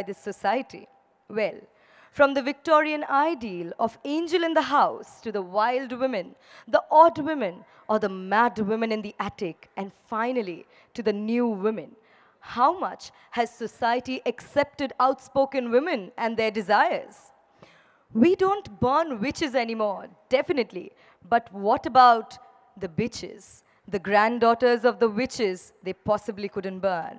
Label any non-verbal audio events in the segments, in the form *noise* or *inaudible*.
by this society? Well, from the Victorian ideal of angel in the house to the wild women, the odd women, or the mad women in the attic, and finally to the new women. How much has society accepted outspoken women and their desires? We don't burn witches anymore, definitely. But what about the bitches, the granddaughters of the witches they possibly couldn't burn?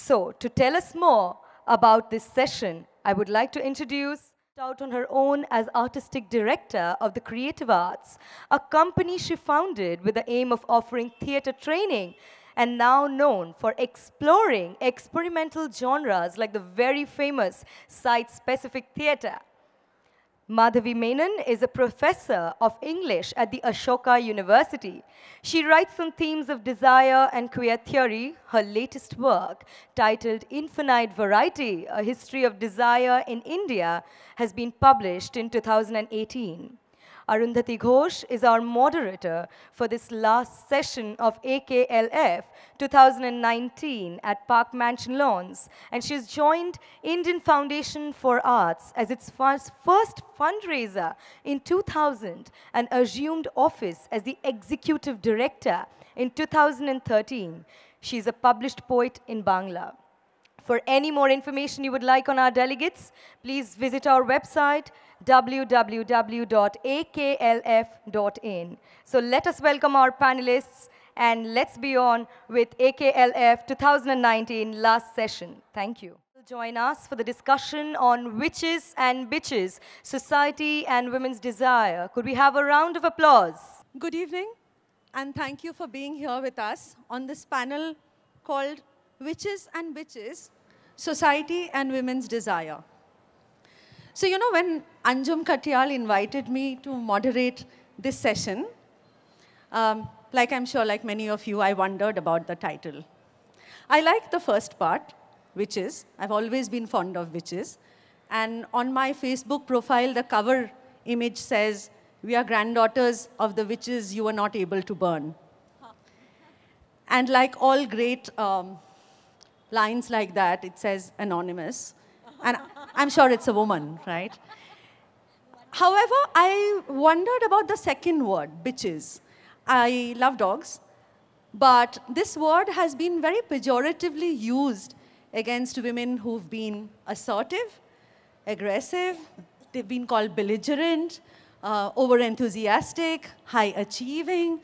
So, to tell us more about this session, I would like to introduce out on her own as artistic director of the Creative Arts, a company she founded with the aim of offering theater training and now known for exploring experimental genres like the very famous site-specific theater. Madhavi Menon is a professor of English at the Ashoka University. She writes on themes of desire and queer theory. Her latest work, titled Infinite Variety, A History of Desire in India, has been published in 2018. Arundhati Ghosh is our moderator for this last session of AKLF 2019 at Park Mansion Lawns, and she's joined Indian Foundation for Arts as its first, fundraiser in 2000 and assumed office as the executive director in 2013. She's a published poet in Bangla. For any more information you would like on our delegates, please visit our website www.aklf.in. So let us welcome our panelists and let's be on with AKLF 2019 last session. Thank you. Join us for the discussion on witches and bitches, society and women's desire. Could we have a round of applause? Good evening, and thank you for being here with us on this panel called Witches and Bitches, Society and Women's Desire. So, you know, when Anjum Katyal invited me to moderate this session, um, like I'm sure, like many of you, I wondered about the title. I like the first part, witches. I've always been fond of witches. And on my Facebook profile, the cover image says, We are granddaughters of the witches you were not able to burn. And like all great um, lines like that, it says anonymous. And I'm sure it's a woman, right? However, I wondered about the second word, bitches. I love dogs, but this word has been very pejoratively used against women who've been assertive, aggressive, they've been called belligerent, uh, over-enthusiastic, high-achieving.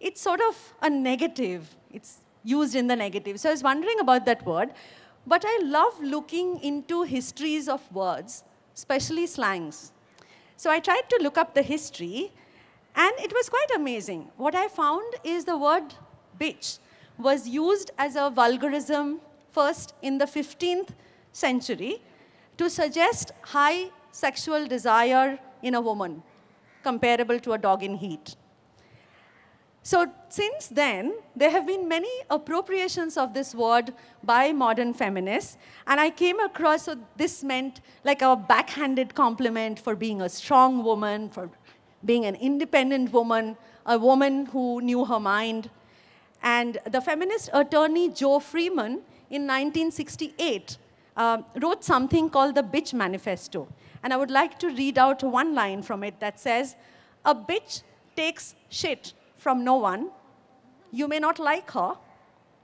It's sort of a negative. It's used in the negative. So I was wondering about that word. But I love looking into histories of words, especially slangs. So I tried to look up the history, and it was quite amazing. What I found is the word bitch was used as a vulgarism first in the 15th century to suggest high sexual desire in a woman, comparable to a dog in heat. So since then, there have been many appropriations of this word by modern feminists. And I came across, so this meant like a backhanded compliment for being a strong woman, for being an independent woman, a woman who knew her mind. And the feminist attorney Jo Freeman in 1968 uh, wrote something called the Bitch Manifesto. And I would like to read out one line from it that says, a bitch takes shit from no one. You may not like her,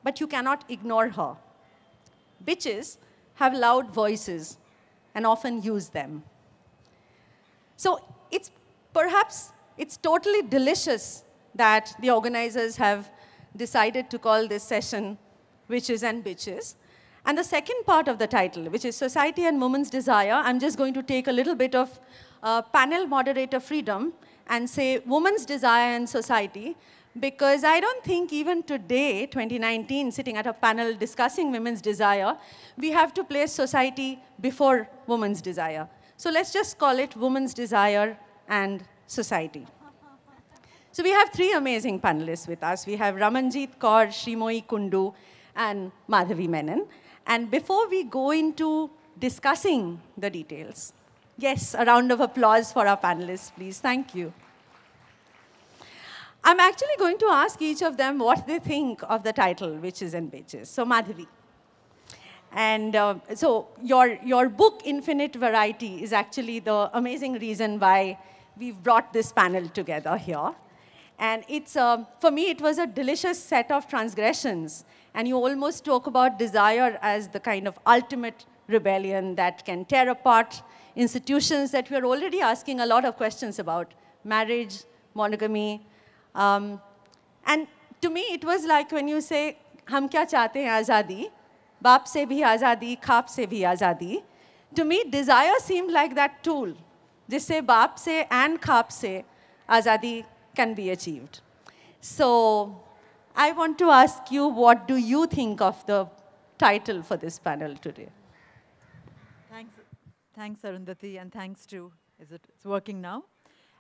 but you cannot ignore her. Bitches have loud voices and often use them. So it's perhaps it's totally delicious that the organizers have decided to call this session Witches and Bitches. And the second part of the title, which is Society and Women's Desire, I'm just going to take a little bit of uh, panel moderator freedom and say woman's desire in society because I don't think even today, 2019, sitting at a panel discussing women's desire, we have to place society before woman's desire. So let's just call it woman's desire and society. So we have three amazing panelists with us. We have Ramanjit Kaur, Sreemoyee Kundu, and Madhavi Menon. And before we go into discussing the details, Yes, a round of applause for our panelists, please. Thank you. I'm actually going to ask each of them what they think of the title, Witches and Bitches. So, Madhavi. And uh, so your, your book, Infinite Variety, is actually the amazing reason why we've brought this panel together here. And it's, uh, for me, it was a delicious set of transgressions. And you almost talk about desire as the kind of ultimate rebellion that can tear apart institutions that we're already asking a lot of questions about, marriage, monogamy. Um, and to me, it was like when you say, hum kya chahte hain azadi, baap se bhi azadi, khap se bhi azadi. To me, desire seemed like that tool, jisse baap se and khap se azadi can be achieved. So I want to ask you, what do you think of the title for this panel today? Thanks Arundhati, and thanks to, is it, it's working now?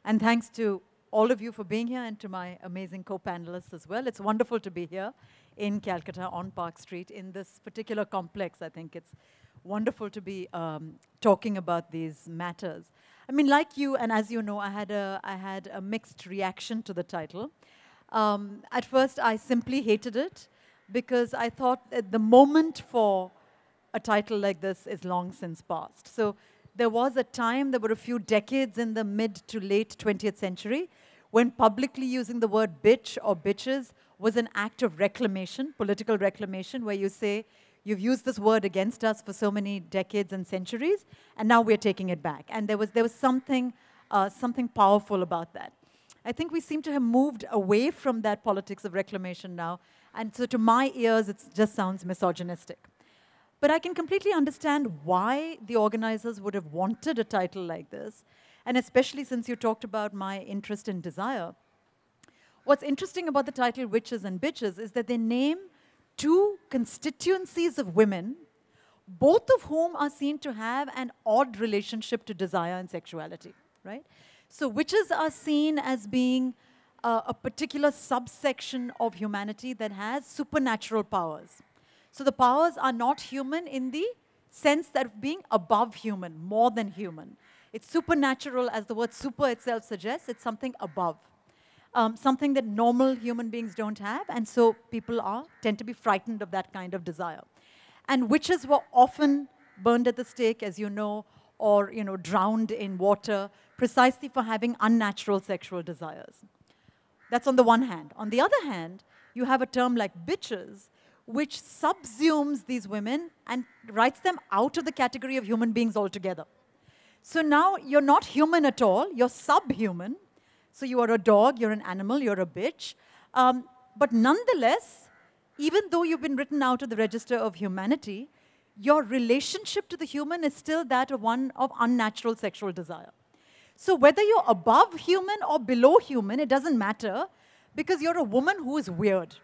And thanks to all of you for being here and to my amazing co-panelists as well. It's wonderful to be here in Calcutta on Park Street in this particular complex. I think it's wonderful to be um, talking about these matters. I mean, like you, and as you know, I had a, I had a mixed reaction to the title. Um, at first, I simply hated it because I thought that the moment for a title like this is long since past. So there was a time, there were a few decades in the mid to late 20th century when publicly using the word bitch or bitches was an act of reclamation, political reclamation, where you say, you've used this word against us for so many decades and centuries, and now we're taking it back. And there was, there was something, uh, something powerful about that. I think we seem to have moved away from that politics of reclamation now, and so to my ears, it just sounds misogynistic. But I can completely understand why the organizers would have wanted a title like this, and especially since you talked about my interest in desire. What's interesting about the title Witches and Bitches is that they name two constituencies of women, both of whom are seen to have an odd relationship to desire and sexuality, right? So witches are seen as being uh, a particular subsection of humanity that has supernatural powers. So the powers are not human in the sense that being above human, more than human. It's supernatural, as the word super itself suggests, it's something above um, something that normal human beings don't have, and so people are tend to be frightened of that kind of desire. And witches were often burned at the stake, as you know, or you know, drowned in water, precisely for having unnatural sexual desires. That's on the one hand. On the other hand, you have a term like bitches, which subsumes these women and writes them out of the category of human beings altogether. So now you're not human at all, you're subhuman, so you are a dog, you're an animal, you're a bitch. Um, but nonetheless, even though you've been written out of the register of humanity, your relationship to the human is still that of one of unnatural sexual desire. So whether you're above human or below human, it doesn't matter because you're a woman who is weird.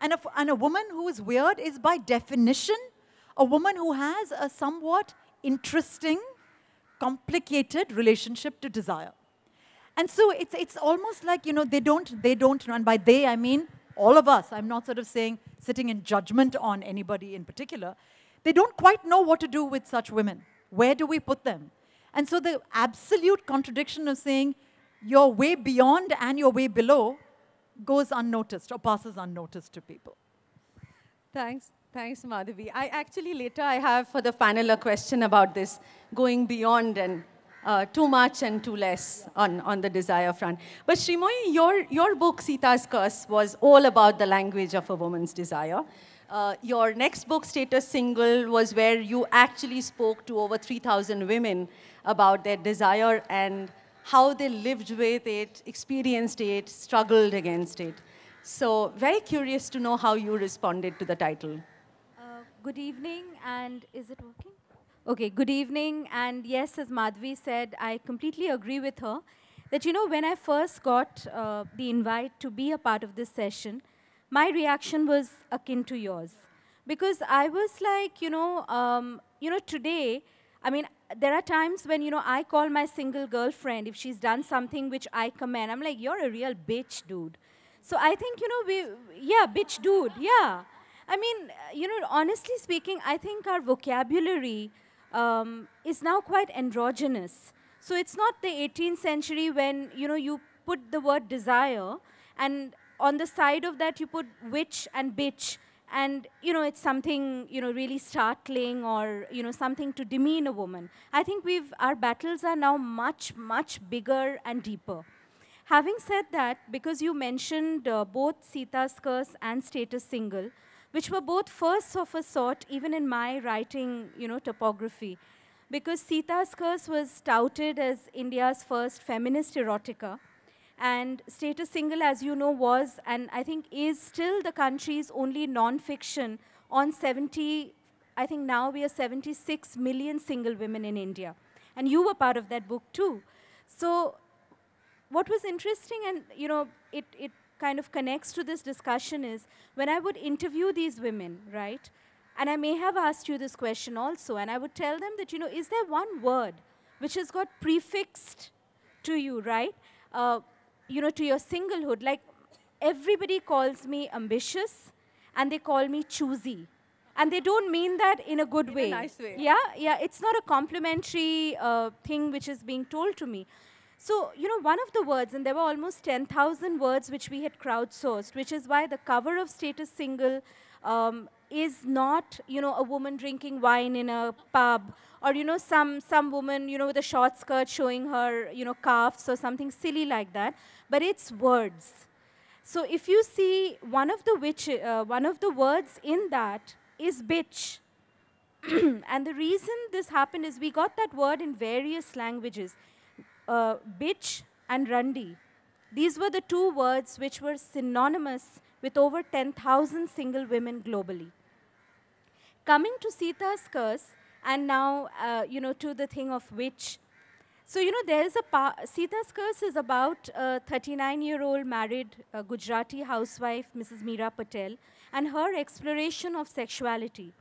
And a, and a woman who is weird is by definition a woman who has a somewhat interesting, complicated relationship to desire. And so it's, it's almost like, you know, they don't, they don't, and by they, I mean all of us. I'm not sort of saying sitting in judgment on anybody in particular. They don't quite know what to do with such women. Where do we put them? And so the absolute contradiction of saying you're way beyond and you're way below goes unnoticed or passes unnoticed to people. Thanks. Thanks, Madhavi. I actually later I have for the panel a question about this going beyond and uh, too much and too less on, on the desire front. But Sreemoyee, your, your book, Sita's Curse, was all about the language of a woman's desire. Uh, your next book, Status Single, was where you actually spoke to over 3,000 women about their desire and how they lived with it, experienced it, struggled against it. So very curious to know how you responded to the title. Uh, good evening, and is it working? Okay, good evening. And yes, as Madhavi said, I completely agree with her that, you know, when I first got uh, the invite to be a part of this session, my reaction was akin to yours. Because I was like, you know, um, you know, today, I mean, there are times when, you know, I call my single girlfriend if she's done something which I command. I'm like, you're a real bitch, dude. So I think, you know, we, yeah, bitch, dude, yeah. I mean, you know, honestly speaking, I think our vocabulary um, is now quite androgynous. So it's not the 18th century when you know you put the word desire, and on the side of that you put witch and bitch, and you know it's something you know really startling or you know something to demean a woman. I think we've our battles are now much much bigger and deeper. Having said that because you mentioned uh, both sita's curse and status single which were both firsts of a sort even in my writing you know topography because sita's curse was touted as india's first feminist erotica and Status Single, as you know, was and I think is still the country's only non-fiction on 70, I think now we are 76 million single women in India. And you were part of that book too. So what was interesting and, you know, it, it kind of connects to this discussion is when I would interview these women, right? And I may have asked you this question also, and I would tell them that, you know, is there one word which has got prefixed to you, right? Uh, you know, to your singlehood. Like everybody calls me ambitious and they call me choosy. And they don't mean that in a good In way. a nice way. Yeah, yeah. It's not a complimentary uh, thing which is being told to me. So, you know, one of the words, and there were almost 10,000 words which we had crowdsourced, which is why the cover of Status Single um, is not, you know, a woman drinking wine in a pub, or, you know, some, some woman, you know, with a short skirt showing her, you know, calves or something silly like that, but it's words. So if you see one of the which, uh, one of the words in that is bitch. *clears throat* and the reason this happened is we got that word in various languages. Uh, bitch and randi. These were the two words which were synonymous with over 10,000 single women globally. Coming to Sita's curse, and now, uh, you know, to the thing of which, So, you know, there is a, Sita's Curse is about a 39-year-old married uh, Gujarati housewife, Mrs. Meera Patel, and her exploration of sexuality.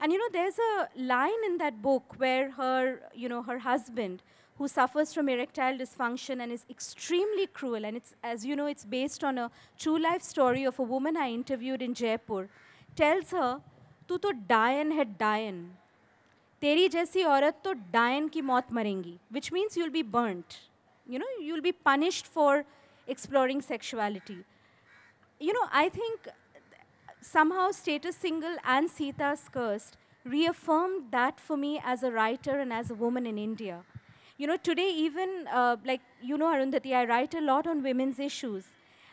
And, you know, there's a line in that book where her, you know, her husband, who suffers from erectile dysfunction and is extremely cruel. And it's, as you know, it's based on a true life story of a woman I interviewed in Jaipur. Tells her, tu to and hai die." तेरी जैसी औरत तो डायन की मौत मरेंगी which means you'll be burned you know you'll be punished for exploring sexuality you know I think somehow status single and Sita curse reaffirm that for me as a writer and as a woman in India you know today even like you know Arundhati I write a lot on women's issues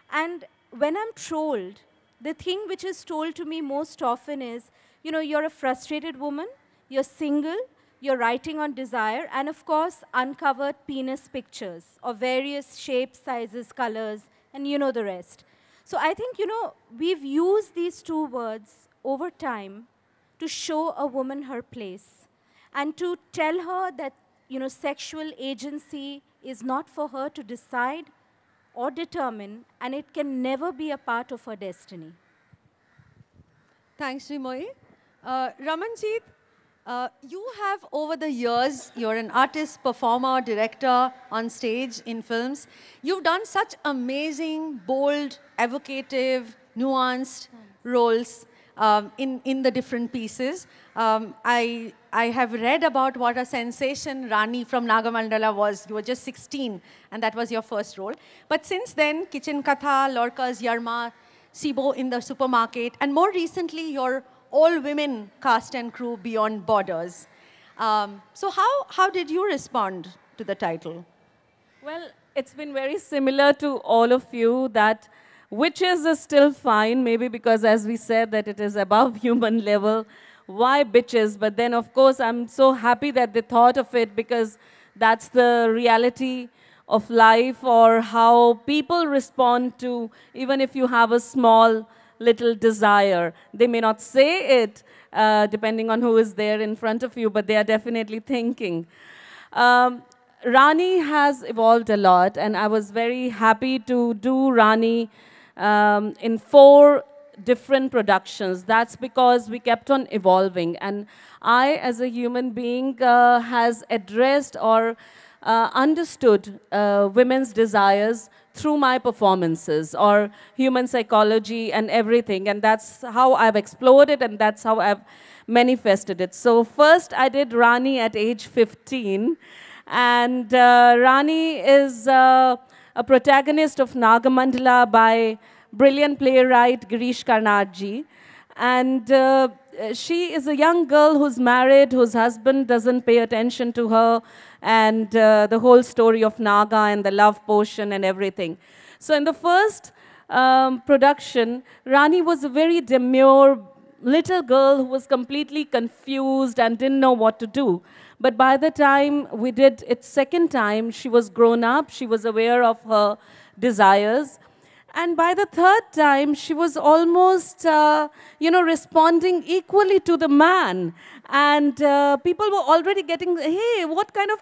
and when I am trolled the thing which is told to me most often is you know you are a frustrated woman you're single you're writing on desire and of course uncovered penis pictures of various shapes sizes colors and you know the rest so I think, you know, we've used these two words over time to show a woman her place and to tell her that, you know, sexual agency is not for her to decide or determine, and it can never be a part of her destiny. Thanks, Rimoy. Uh, Ramanjit, uh, you have over the years, you're an artist, performer, director on stage in films. You've done such amazing, bold, evocative, nuanced roles um, in, in the different pieces. Um, I, I have read about what a sensation Rani from Nagamandala was. You were just 16, and that was your first role. But since then, Kitchen Katha, Lorca's Yerma, Sibo in the supermarket, and more recently, your all-women cast and crew Beyond Borders. Um, so how, how did you respond to the title? Well, it's been very similar to all of you that witches is still fine, maybe because as we said that it is above *laughs* human level. Why bitches? But then, of course, I'm so happy that they thought of it because that's the reality of life or how people respond to, even if you have a small little desire. They may not say it, uh, depending on who is there in front of you, but they are definitely thinking. Um, Rani has evolved a lot, and I was very happy to do Rani um, in four different productions. That's because we kept on evolving, and I, as a human being, uh, has addressed or uh, understood uh, women's desires through my performances or human psychology and everything. And that's how I've explored it and that's how I've manifested it. So, first, I did Rani at age 15. And uh, Rani is uh, a protagonist of Nagamandala by brilliant playwright Girish Karnadji. And uh, she is a young girl who's married, whose husband doesn't pay attention to her, and uh, the whole story of Naga and the love potion and everything. So, in the first um, production, Rani was a very demure little girl who was completely confused and didn't know what to do. But by the time we did it second time, she was grown up, she was aware of her desires, and by the third time, she was almost, uh, you know, responding equally to the man. And uh, people were already getting, hey, what kind of,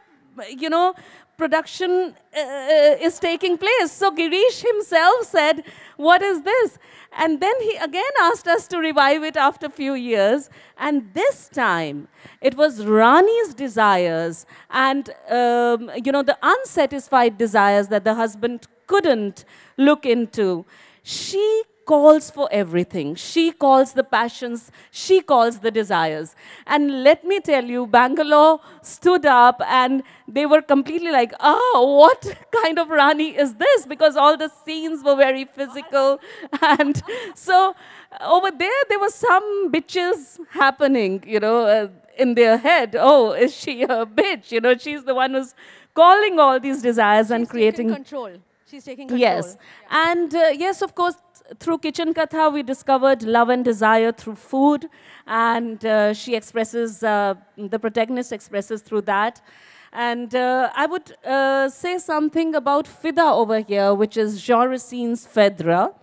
you know, production uh, is taking place? So Girish himself said, what is this? And then he again asked us to revive it after a few years. And this time, it was Rani's desires and, um, you know, the unsatisfied desires that the husband couldn't look into. She calls for everything. She calls the passions, she calls the desires. And let me tell you, Bangalore stood up and they were completely like, oh, what *laughs* kind of Rani is this? Because all the scenes were very physical. *laughs* And so over there, there were some bitches happening, you know, uh, in their head. Oh, is she a bitch? You know, she's the one who's calling all these desires and creating. control. She's taking control. Yes. And uh, yes, of course, through Kitchen Katha, we discovered love and desire through food. And uh, she expresses, uh, the protagonist expresses through that. And uh, I would uh, say something about Fida over here, which is Jean Racine's Phèdre.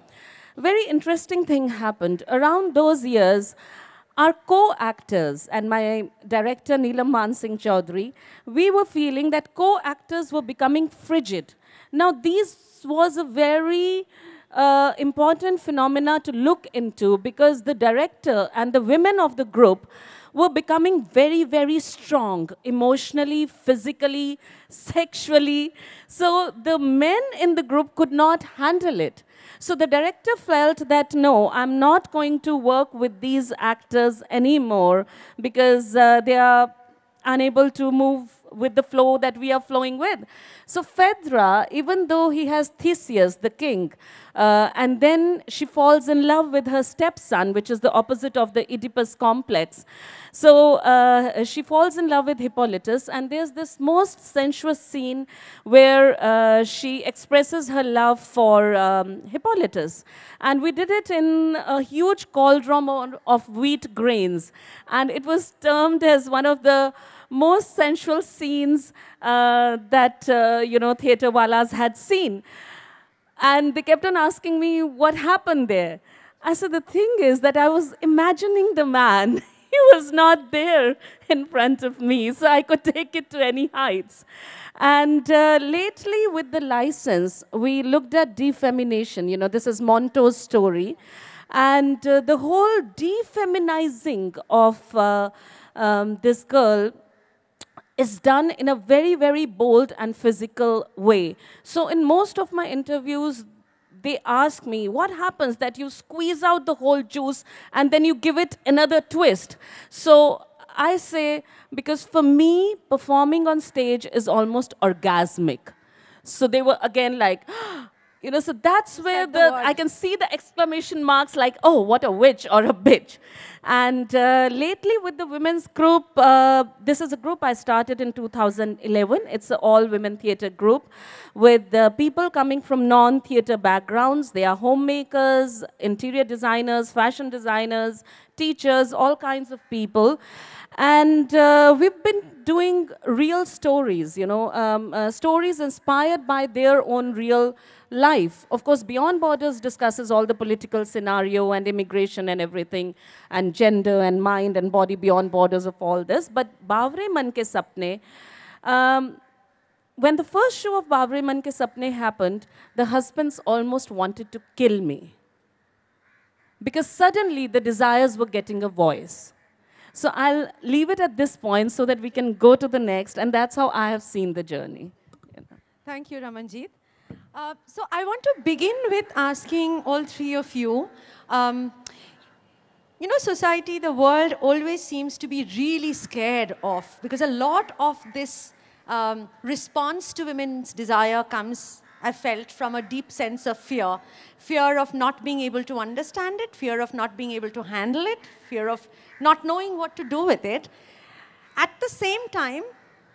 Very interesting thing happened. Around those years, our co-actors and my director Neelam Mansingh Chaudhary, we were feeling that co-actors were becoming frigid. Now, this was a very uh, important phenomena to look into because the director and the women of the group were becoming very, very strong emotionally, physically, sexually. So the men in the group could not handle it. So the director felt that no, I'm not going to work with these actors anymore because uh, they are unable to move with the flow that we are flowing with. So Phèdre, even though he has Theseus, the king, uh, and then she falls in love with her stepson, which is the opposite of the Oedipus complex. So uh, she falls in love with Hippolytus, and there's this most sensuous scene where uh, she expresses her love for um, Hippolytus. And we did it in a huge cauldron of wheat grains, and it was termed as one of the most sensual scenes uh, that, uh, you know, theatre walas had seen. And they kept on asking me what happened there. I said, the thing is that I was imagining the man. *laughs* he was not there in front of me, so I could take it to any heights. And uh, lately, with the license, we looked at defemination. You know, this is Manto's story. And uh, the whole defeminizing of uh, um, this girl is done in a very, very bold and physical way. So in most of my interviews, they ask me, what happens that you squeeze out the whole juice and then you give it another twist? So I say, because for me, performing on stage is almost orgasmic. So they were again like, you know, so that's where the the. I can see the exclamation marks like, oh, what a witch or a bitch. And uh, lately with the women's group, uh, this is a group I started in 2011. It's an all-women theatre group with uh, people coming from non-theatre backgrounds. They are homemakers, interior designers, fashion designers, teachers, all kinds of people. And uh, we've been doing real stories, you know, um, uh, stories inspired by their own real life. Of course, Beyond Borders discusses all the political scenario and immigration and everything, and gender and mind and body beyond borders of all this. But Bavre Man Ke Sapne, um, when the first show of Bavre Man Ke Sapne happened, the husbands almost wanted to kill me because suddenly the desires were getting a voice. So I'll leave it at this point so that we can go to the next, and that's how I have seen the journey. Thank you, Ramanjit. Uh, so I want to begin with asking all three of you. Um, you know, society, the world always seems to be really scared of because a lot of this um, response to women's desire comes I felt from a deep sense of fear fear of not being able to understand it, fear of not being able to handle it, fear of not knowing what to do with it. At the same time,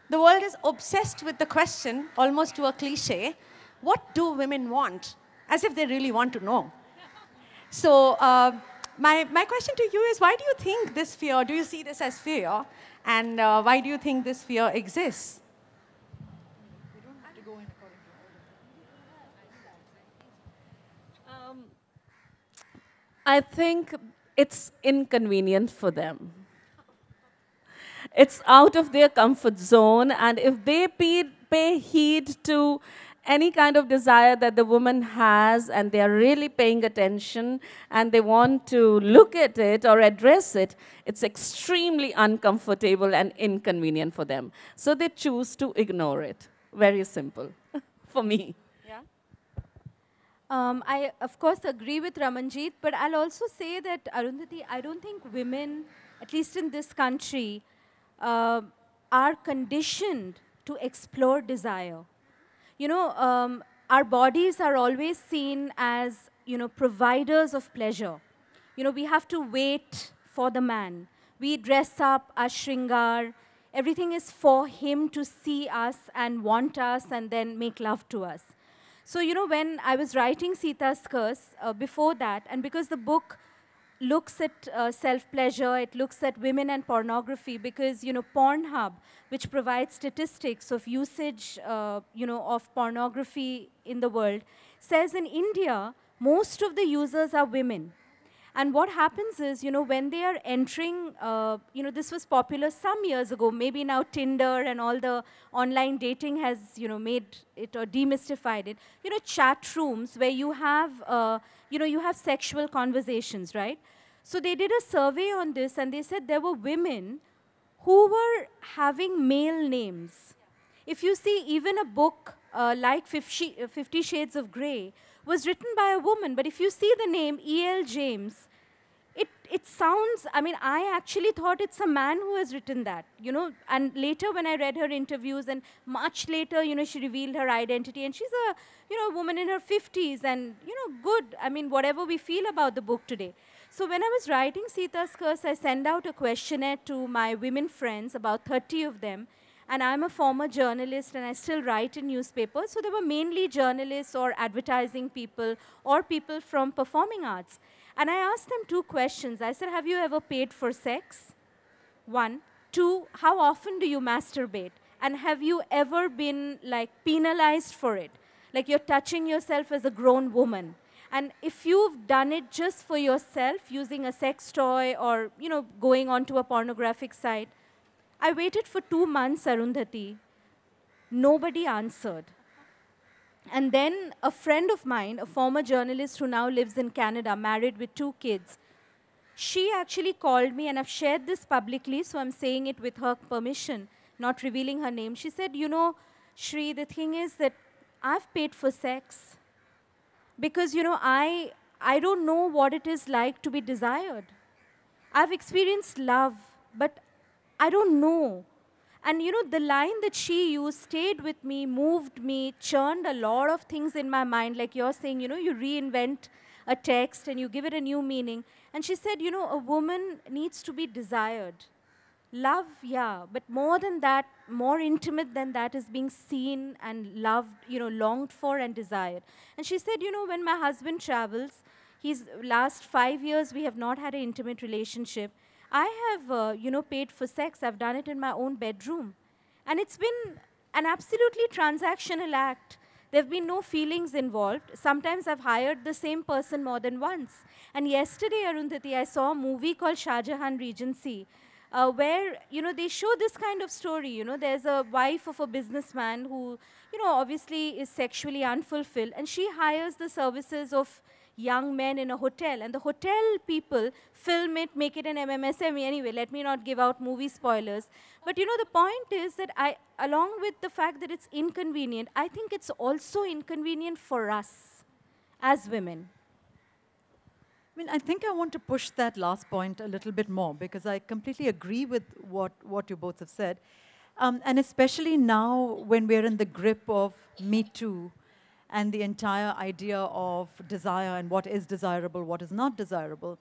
the world is obsessed with the question, almost to a cliche what do women want? As if they really want to know. So, uh, my, my question to you is why do you think this fear, do you see this as fear? And uh, why do you think this fear exists? I think it's inconvenient for them. It's out of their comfort zone, and if they pay, pay heed to any kind of desire that the woman has and they are really paying attention and they want to look at it or address it, it's extremely uncomfortable and inconvenient for them. So they choose to ignore it. Very simple *laughs* for me. Um, I, of course, agree with Ramanjit, but I'll also say that, Arundhati, I don't think women, at least in this country, uh, are conditioned to explore desire. You know, um, our bodies are always seen as, you know, providers of pleasure. You know, we have to wait for the man. We dress up as Shringar. Everything is for him to see us and want us and then make love to us. So, you know, when I was writing Sita's Curse, uh, before that, and because the book looks at uh, self-pleasure, it looks at women and pornography, because, you know, Pornhub, which provides statistics of usage, uh, you know, of pornography in the world, says in India, most of the users are women. And what happens is, you know, when they are entering, uh, you know, this was popular some years ago. Maybe now Tinder and all the online dating has, you know, made it or demystified it. You know, chat rooms where you have, uh, you know, you have sexual conversations, right? So they did a survey on this, and they said there were women who were having male names. If you see, even a book uh, like Fifty, Fifty Shades of Grey was written by a woman, but if you see the name E.L. James, it, it sounds, I mean, I actually thought it's a man who has written that, you know. And later, when I read her interviews, and much later, you know, she revealed her identity, and she's a, you know, woman in her 50s, and, you know, good. I mean, whatever we feel about the book today. So when I was writing Sita's Curse, I sent out a questionnaire to my women friends, about 30 of them, and I'm a former journalist and I still write in newspapers. So there were mainly journalists or advertising people or people from performing arts. And I asked them two questions. I said, Have you ever paid for sex? One. Two, how often do you masturbate? And have you ever been like penalized for it? Like you're touching yourself as a grown woman. And if you've done it just for yourself using a sex toy or, you know, going onto a pornographic site, I waited for two months, Arundhati. Nobody answered. And then a friend of mine, a former journalist who now lives in Canada, married with two kids, she actually called me, and I've shared this publicly, so I'm saying it with her permission, not revealing her name. She said, You know, Shri, the thing is that I've paid for sex because, you know, I, I don't know what it is like to be desired. I've experienced love, but I don't know. And you know, the line that she used stayed with me, moved me, churned a lot of things in my mind. Like you're saying, you know, you reinvent a text and you give it a new meaning. And she said, you know, a woman needs to be desired. Love, yeah, but more than that, more intimate than that is being seen and loved, you know, longed for and desired. And she said, you know, when my husband travels, he's last five years we have not had an intimate relationship. I have, uh, you know, paid for sex. I've done it in my own bedroom. And it's been an absolutely transactional act. There have been no feelings involved. Sometimes I've hired the same person more than once. And yesterday, Arundhati, I saw a movie called Shah Jahan Regency, uh, where, you know, they show this kind of story. You know, there's a wife of a businessman who, you know, obviously is sexually unfulfilled, and she hires the services of young men in a hotel. And the hotel people film it, make it an MMSME. Anyway, let me not give out movie spoilers. But you know, the point is that I, along with the fact that it's inconvenient, I think it's also inconvenient for us as women. I mean, I think I want to push that last point a little bit more because I completely agree with what, what you both have said. Um, and especially now when we're in the grip of Me Too, and the entire idea of desire and what is desirable, what is not desirable.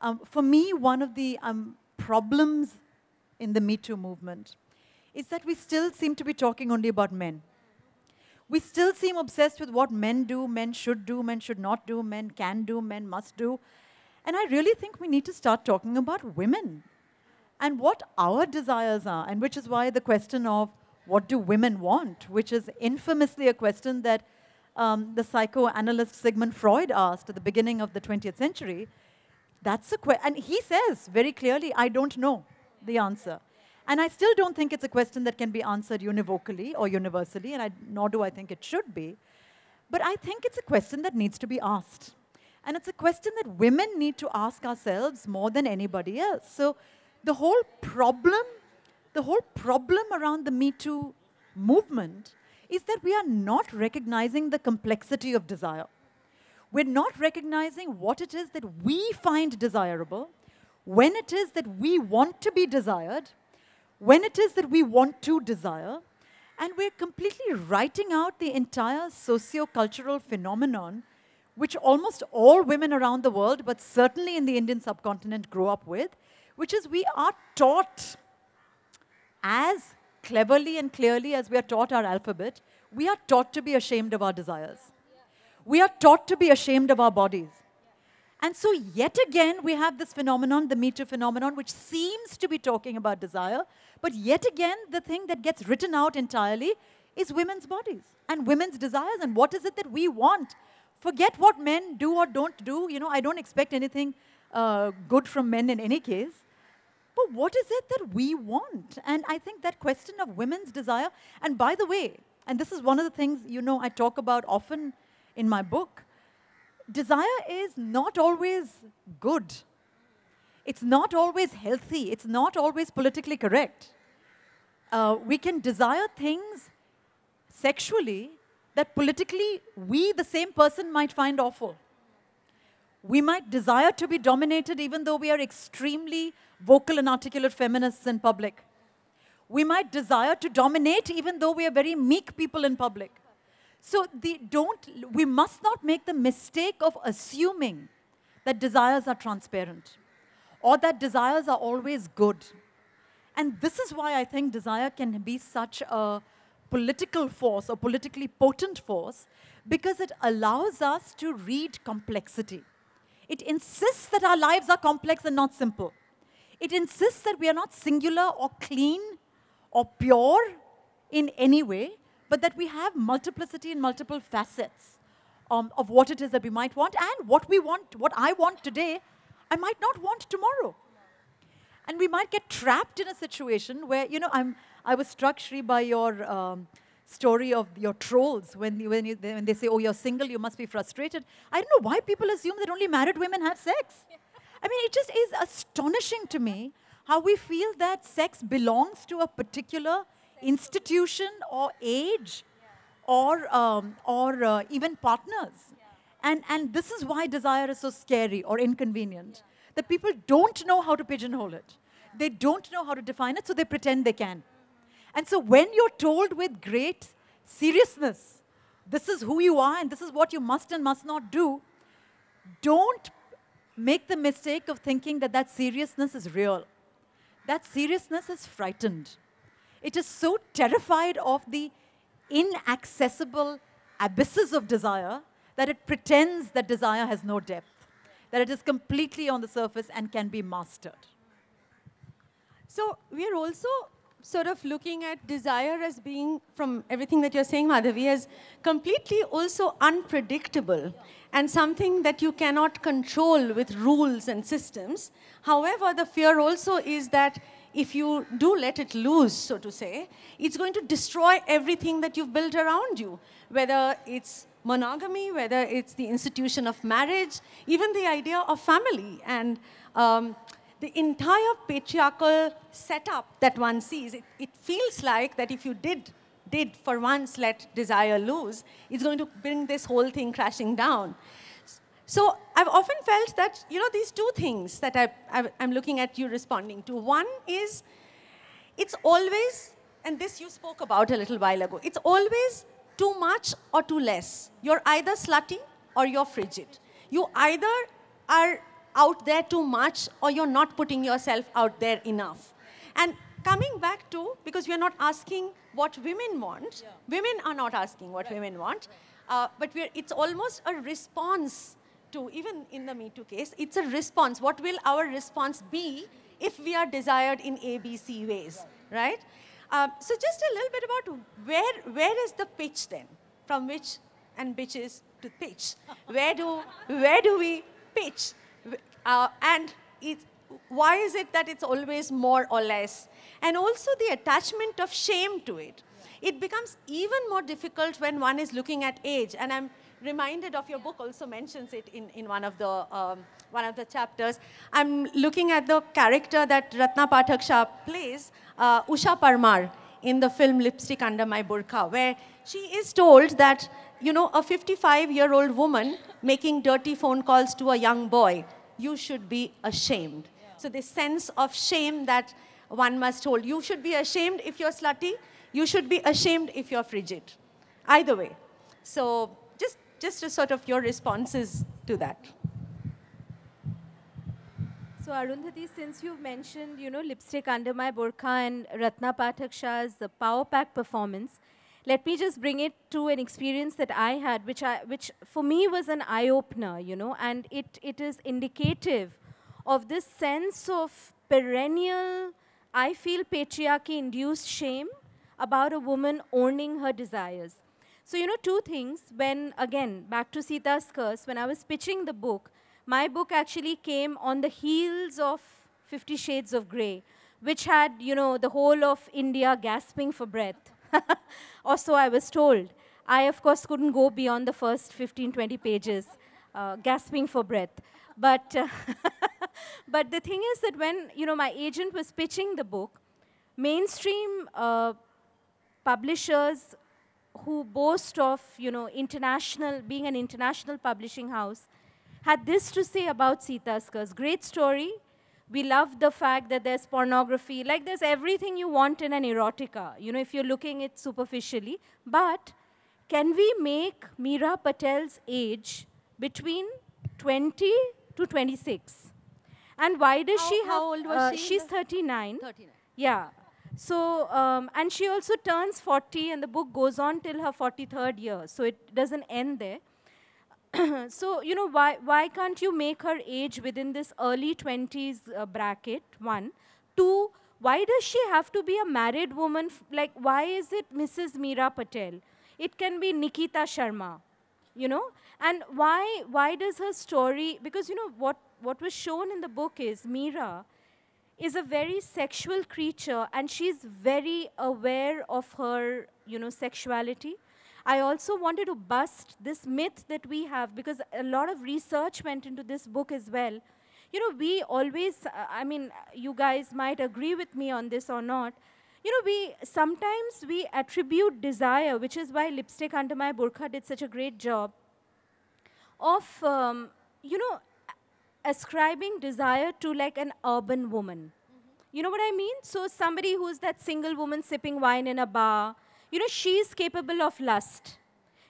Um, for me, one of the um, problems in the Me Too movement is that we still seem to be talking only about men. We still seem obsessed with what men do, men should do, men should not do, men can do, men must do. And I really think we need to start talking about women and what our desires are, and which is why the question of what do women want, which is infamously a question that um, the psychoanalyst Sigmund Freud asked at the beginning of the 20th century. That's a question, and he says very clearly, I don't know the answer. And I still don't think it's a question that can be answered univocally or universally, and I, nor do I think it should be. But I think it's a question that needs to be asked. And it's a question that women need to ask ourselves more than anybody else. So the whole problem, the whole problem around the Me Too movement is that we are not recognizing the complexity of desire. We're not recognizing what it is that we find desirable, when it is that we want to be desired, when it is that we want to desire, and we're completely writing out the entire socio-cultural phenomenon which almost all women around the world, but certainly in the Indian subcontinent, grow up with, which is we are taught as cleverly and clearly as we are taught our alphabet, we are taught to be ashamed of our desires. We are taught to be ashamed of our bodies. And so, yet again, we have this phenomenon, the Me Too phenomenon, which seems to be talking about desire, but yet again, the thing that gets written out entirely is women's bodies and women's desires and what is it that we want. Forget what men do or don't do. You know, I don't expect anything uh, good from men in any case. But what is it that we want? And I think that question of women's desire, and by the way, and this is one of the things, you know, I talk about often in my book, desire is not always good. It's not always healthy. It's not always politically correct. Uh, we can desire things sexually that politically we, the same person, might find awful. We might desire to be dominated even though we are extremely vocal and articulate feminists in public. We might desire to dominate even though we are very meek people in public. So the, don't, we must not make the mistake of assuming that desires are transparent or that desires are always good. And this is why I think desire can be such a political force or politically potent force because it allows us to read complexity. It insists that our lives are complex and not simple. It insists that we are not singular or clean or pure in any way, but that we have multiplicity and multiple facets um, of what it is that we might want and what we want, what I want today, I might not want tomorrow. And we might get trapped in a situation where, you know, I'm, I was struck, Shri, by your um, story of your trolls when, you, when, you, when they say, oh, you're single, you must be frustrated. I don't know why people assume that only married women have sex. I mean, it just is astonishing to me how we feel that sex belongs to a particular institution or age or, um, or uh, even partners. And, and this is why desire is so scary or inconvenient. That people don't know how to pigeonhole it. They don't know how to define it, so they pretend they can. And so when you're told with great seriousness, this is who you are and this is what you must and must not do, don't make the mistake of thinking that that seriousness is real. That seriousness is frightened. It is so terrified of the inaccessible abysses of desire that it pretends that desire has no depth, that it is completely on the surface and can be mastered. So we are also sort of looking at desire as being, from everything that you're saying, Madhavi, as completely also unpredictable and something that you cannot control with rules and systems. However, the fear also is that if you do let it loose, so to say, it's going to destroy everything that you've built around you, whether it's monogamy, whether it's the institution of marriage, even the idea of family. And um, the entire patriarchal setup that one sees, it, it feels like that if you did did for once let desire loose, it's going to bring this whole thing crashing down. So I've often felt that, you know, these two things that I I, am looking at you responding to. One is, it's always, and this you spoke about a little while ago, it's always too much or too less. You're either slutty or you're frigid. You either are out there too much or you're not putting yourself out there enough. And coming back to, because we're not asking what women want, women are not asking what women want, uh, but it's almost a response to, even in the Me Too case, it's a response. What will our response be if we are desired in ABC ways, right? Uh, so just a little bit about where, where is the pitch then? From which, and bitches to pitch. *laughs* Where do, where do we pitch? Uh, and it, why is it that it's always more or less? And also the attachment of shame to it. It becomes even more difficult when one is looking at age. And I'm reminded of your book also mentions it in, in one, of the, um, one of the chapters. I'm looking at the character that Ratna Pathak Shah plays, uh, Usha Parmar, in the film Lipstick Under My Burqa, where she is told that, you know, a 55-year-old woman making dirty phone calls to a young boy, you should be ashamed. So this sense of shame that one must hold. You should be ashamed if you're slutty. You should be ashamed if you're frigid. Either way. So just, just sort of your responses to that. So Arundhati, since you've mentioned, you know, lipstick under my burqa and Ratna Pathak Shah's power pack performance, let me just bring it to an experience that I had, which, I, which for me was an eye-opener, you know, and it, it is indicative of this sense of perennial, I feel patriarchy-induced shame about a woman owning her desires. So, you know, two things. When, again, back to Sita's curse, when I was pitching the book, my book actually came on the heels of Fifty Shades of Grey, which had, you know, the whole of India gasping for breath. *laughs* or so I was told. I, of course, couldn't go beyond the first 15, 20 pages, uh, gasping for breath. But, uh, *laughs* but the thing is that when, you know, my agent was pitching the book, mainstream uh, publishers who boast of, you know, international, being an international publishing house, had this to say about Sita's Curse. Great story. We love the fact that there's pornography. Like there's everything you want in an erotica, you know, if you're looking at superficially. But can we make Meera Patel's age between 20 to 26? And why does How- she have... how old was uh, she She's 39. 39. Yeah. So, um, and she also turns 40, and the book goes on till her 43rd year. So it doesn't end there. *coughs* so, you know, why, why can't you make her age within this early 20s uh, bracket? One. Two, why does she have to be a married woman? Like, why is it Mrs. Meera Patel? It can be Nikita Sharma, you know? And why, why does her story, because, you know, what, what was shown in the book is Meera is a very sexual creature and she's very aware of her, you know, sexuality. I also wanted to bust this myth that we have because a lot of research went into this book as well. You know, we always, uh, I mean, you guys might agree with me on this or not. You know, we sometimes we attribute desire, which is why Lipstick Under My Burqa did such a great job of, um, you know, ascribing desire to like an urban woman. You know what I mean? So somebody who's that single woman sipping wine in a bar, you know, she's capable of lust.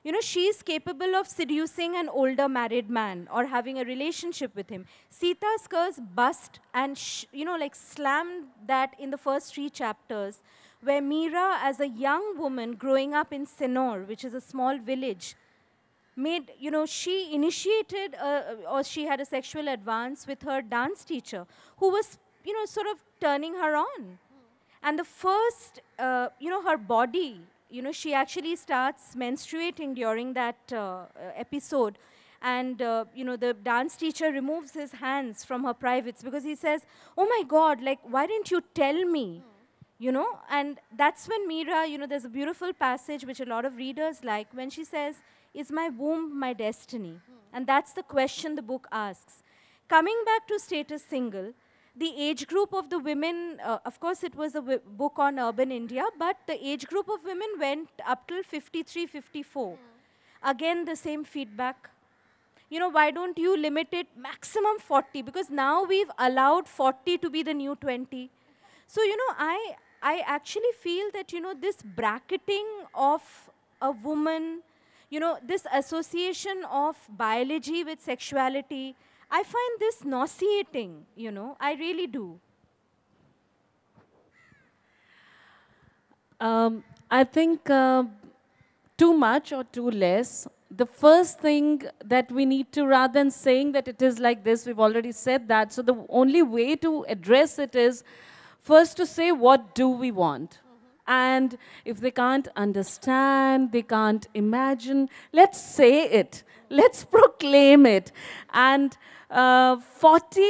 You know, she's capable of seducing an older married man or having a relationship with him. Sita's curse bust and, you know, like slammed that in the first three chapters, where Meera, as a young woman growing up in Senor, which is a small village, made, you know, she initiated uh, or she had a sexual advance with her dance teacher who was, you know, sort of turning her on. And the first, uh, you know, her body, you know, she actually starts menstruating during that uh, uh, episode. And, uh, you know, the dance teacher removes his hands from her privates because he says, Oh my God, like, why didn't you tell me? you know and that's when meera you know there's a beautiful passage which a lot of readers like when she says is my womb my destiny and that's the question the book asks coming back to status single the age group of the women uh, of course it was a w- book on urban india but the age group of women went up till 53 54 again the same feedback you know, why don't you limit it maximum 40? Because now we've allowed 40 to be the new 20. So, you know, I, I actually feel that, you know, this bracketing of a woman, you know, this association of biology with sexuality, I find this nauseating, you know, I really do. Um, I think uh, too much or too less. The first thing that we need to, rather than saying that it is like this, we've already said that. So the only way to address it is first to say, what do we want? And if they can't understand, they can't imagine, let's say it. Let's *laughs* proclaim it. And uh, 40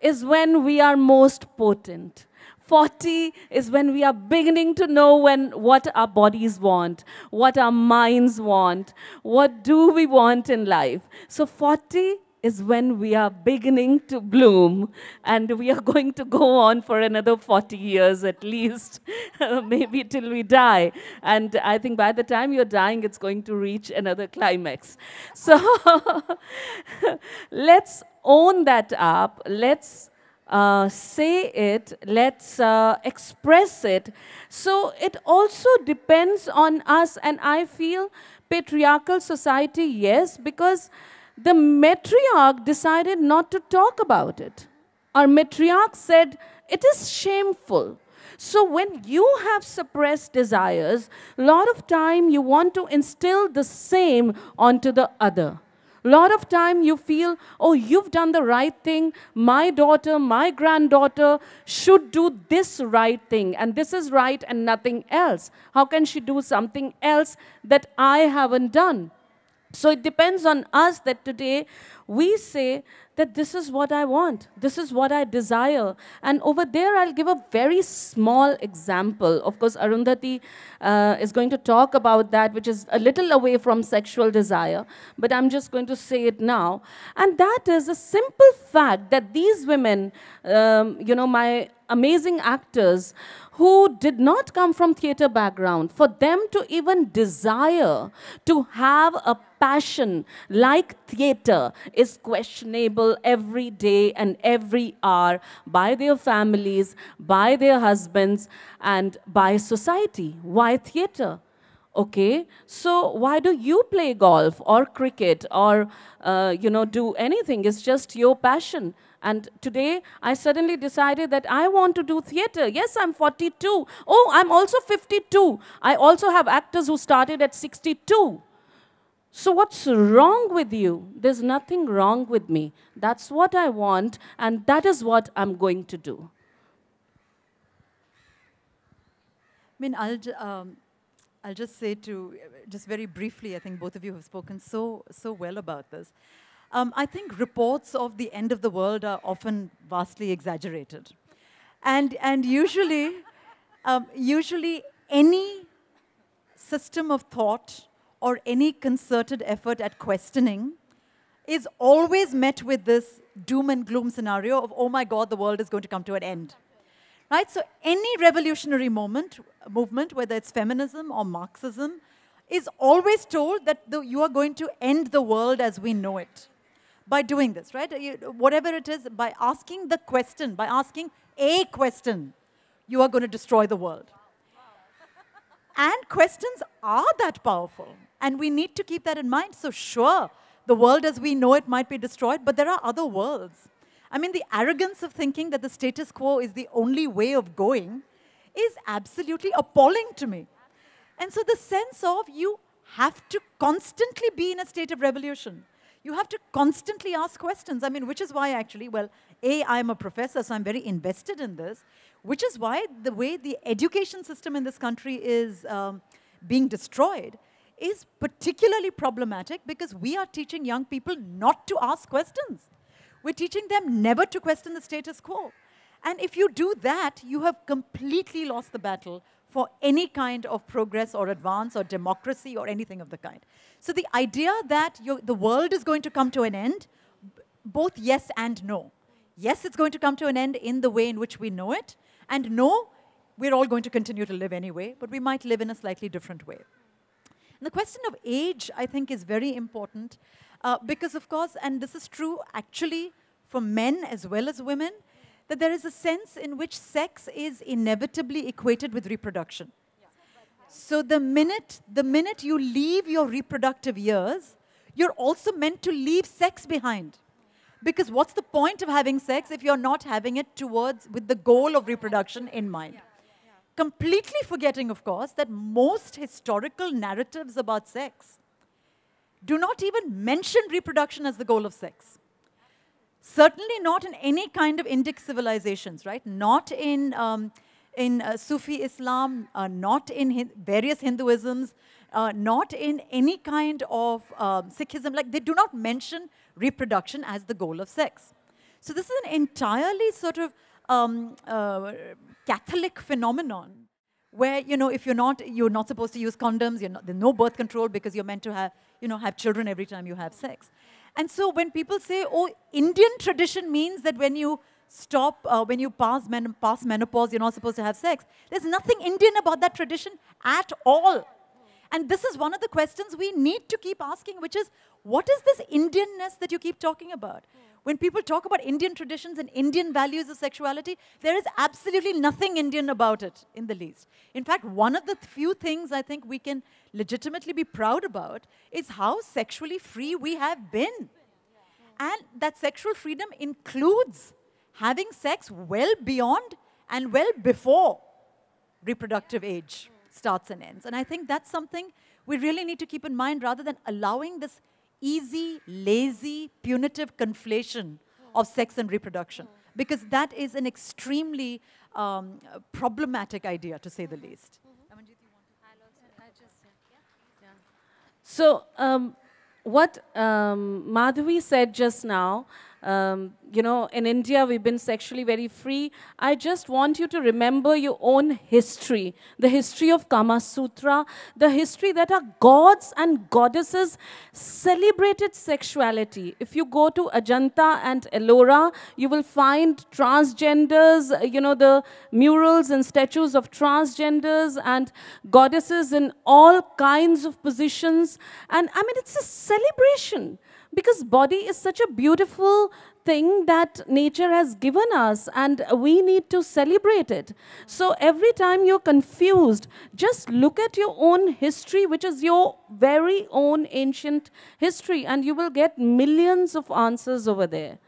is when we are most potent. 40 is when we are beginning to know when what our bodies want, what our minds want, what do we want in life. So 40 is when we are beginning to bloom and we are going to go on for another 40 years at least, *laughs* maybe till we die. And I think by the time you're dying, it's going to reach another climax. *laughs* So let's own that up. Let's uh, say it, let's uh, express it. So it also depends on us, and I feel patriarchal society, yes, because the matriarch decided not to talk about it. Our matriarch said, it is shameful. So when you have suppressed desires, a lot of time you want to instill the same onto the other. A lot of time you feel, oh, you've done the right thing. My daughter, my granddaughter should do this right thing, and this is right and nothing else. How can she do something else that I haven't done? So it depends on us that today we say that this is what I want, this is what I desire. And over there, I'll give a very small example. Of course, Arundhati uh, is going to talk about that, which is a little away from sexual desire, but I'm just going to say it now. And that is a simple fact that these women, um, you know, my amazing actors who did not come from theater background, for them to even desire to have a passion like theater is questionable every day and every hour by their families, by their husbands, and by society. Why theater? Okay, so why do you play golf or cricket or, uh, you know, do anything? It's just your passion. And today, I suddenly decided that I want to do theater. Yes, I'm 42. Oh, I'm also 52. I also have actors who started at 62. So, what's wrong with you? There's nothing wrong with me. That's what I want, and that is what I'm going to do. I mean, I'll, um, I'll just say to, just very briefly, I think both of you have spoken so, so well about this. Um, I think reports of the end of the world are often vastly exaggerated. And, and usually, *laughs* um, usually any system of thought or any concerted effort at questioning is always met with this doom and gloom scenario of, oh my God, the world is going to come to an end. Right? So any revolutionary moment, movement, whether it's feminism or Marxism, is always told that the, you are going to end the world as we know it by doing this, right? You, whatever it is, by asking the question, by asking a question, you are going to destroy the world. And questions are that powerful. And we need to keep that in mind. So, sure, the world as we know it might be destroyed, but there are other worlds. I mean, the arrogance of thinking that the status quo is the only way of going is absolutely appalling to me. And so, the sense of you have to constantly be in a state of revolution. You have to constantly ask questions. I mean, which is why actually, well, A, I'm a professor, so I'm very invested in this, which is why the way the education system in this country is um, being destroyed is particularly problematic because we are teaching young people not to ask questions. We're teaching them never to question the status quo. And if you do that, you have completely lost the battle for any kind of progress or advance or democracy or anything of the kind. So the idea that the world is going to come to an end, both yes and no. Yes, it's going to come to an end in the way in which we know it, and no, we're all going to continue to live anyway, but we might live in a slightly different way. And the question of age, I think, is very important uh, because, of course, and this is true actually for men as well as women, that there is a sense in which sex is inevitably equated with reproduction. So the minute, the minute you leave your reproductive years, you're also meant to leave sex behind. Because what's the point of having sex if you're not having it towards with the goal of reproduction in mind? Completely forgetting, of course, that most historical narratives about sex do not even mention reproduction as the goal of sex. Certainly not in any kind of Indic civilizations, right? Not in, um, in uh, Sufi Islam, uh, not in Hin- various Hinduisms, uh, not in any kind of um, Sikhism. Like, they do not mention reproduction as the goal of sex. So, this is an entirely sort of um, uh, Catholic phenomenon where you know if you're not you're not supposed to use condoms not, there's no birth control because you're meant to have you know have children every time you have sex and so when people say oh indian tradition means that when you stop uh, when you pass, men- pass menopause you're not supposed to have sex there's nothing indian about that tradition at all and this is one of the questions we need to keep asking which is what is this indianness that you keep talking about hmm. when people talk about Indian traditions and Indian values of sexuality, there is absolutely nothing Indian about it in the least. In fact, one of the few things I think we can legitimately be proud about is how sexually free we have been. And that sexual freedom includes having sex well beyond and well before reproductive age starts and ends. And I think that's something we really need to keep in mind rather than allowing this easy, lazy, punitive conflation of sex and reproduction. Because that is an extremely um, problematic idea, to say the least. So, um, what um, Madhavi said just now, um, you know, in India we've been sexually very free. I just want you to remember your own history, the history of Kama Sutra, the history that our gods and goddesses celebrated sexuality. If you go to Ajanta and Ellora, you will find transgenders, uh, you know, the murals and statues of transgenders and goddesses in all kinds of positions. And I mean, it's a celebration because body is such a beautiful thing that nature has given us and we need to celebrate it. So every time you're confused just look at your own history which is your very own ancient history and you will get millions of answers over there.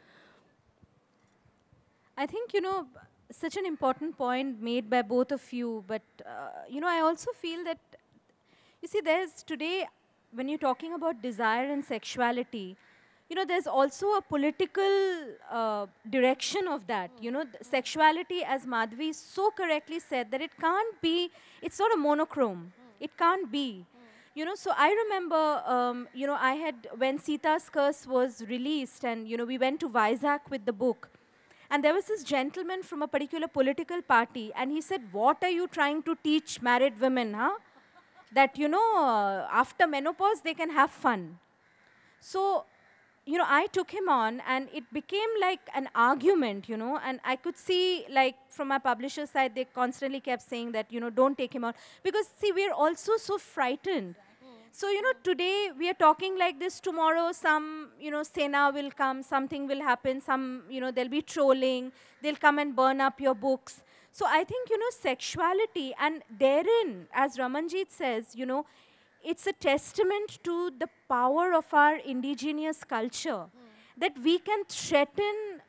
I think, you know, such an important point made by both of you, but, uh, you know, I also feel that, you see, there's today, when you're talking about desire and sexuality, you know, there's also a political uh, direction of that. You know, sexuality, as Madhvi so correctly said, that it can't be, it's not a monochrome. It can't be. You know, so I remember, um, you know, I had, when Sita's Curse was released, and, you know, we went to Vizag with the book. And there was this gentleman from a particular political party, and he said, What are you trying to teach married women, huh? That, you know, uh, after menopause, they can have fun. So, you know, I took him on, and it became like an argument, you know, and I could see, like, from my publisher's side, they constantly kept saying that, you know, don't take him on. Because, see, we're also so frightened. So, you know, today we are talking like this, tomorrow some, you know, Sena will come, something will happen, some, you know, there'll be trolling, they'll come and burn up your books. So I think, you know, sexuality and therein, as Ramanjit says, you know, it's a testament to the power of our indigenous culture that we can threaten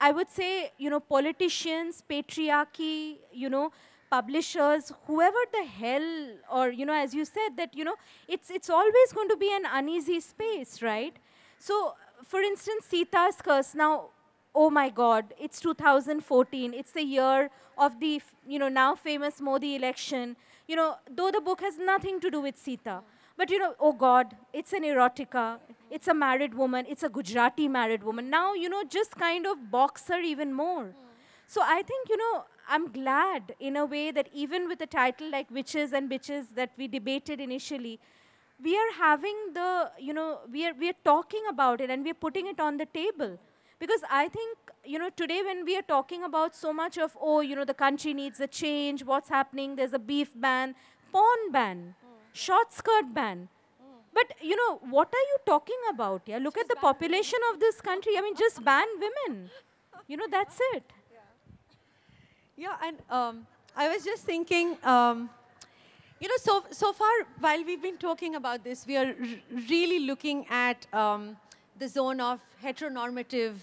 I would say, you know, politicians, patriarchy, you know, publishers, whoever the hell, or, you know, as you said, that, you know, it's, it's always going to be an uneasy space, right? So, for instance, Sita's curse. Now, oh my God, it's 2014. It's the year of the, you know, now famous Modi election. You know, though the book has nothing to do with Sita. But you know, oh God, it's an erotica. It's a married woman. It's a Gujarati married woman. Now, you know, just kind of box her even more. So I think, you know, I'm glad in a way that even with a title like Witches and Bitches that we debated initially, we are having the, you know, we are, we are talking about it and we are putting it on the table. Because I think, you know, today when we are talking about so much of, oh, you know, the country needs a change, what's happening, there's a beef ban, porn ban, short skirt ban. But, you know, what are you talking about? Yeah, look at the population of this country. I mean, just ban women. You know, that's it. Yeah, and um, I was just thinking, um, You know, so, so far, while we've been talking about this, we are r- really looking at um, the zone of heteronormative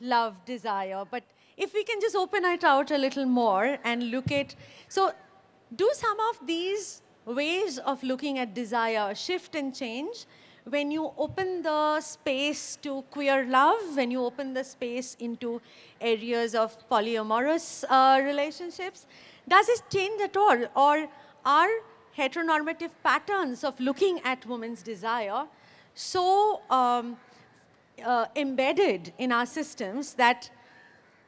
love, desire. But if we can just open it out a little more and look at, so do some of these ways of looking at desire shift and change when you open the space to queer love, when you open the space into areas of polyamorous uh, relationships? Does it change at all? Or are heteronormative patterns of looking at women's desire so um, uh, embedded in our systems that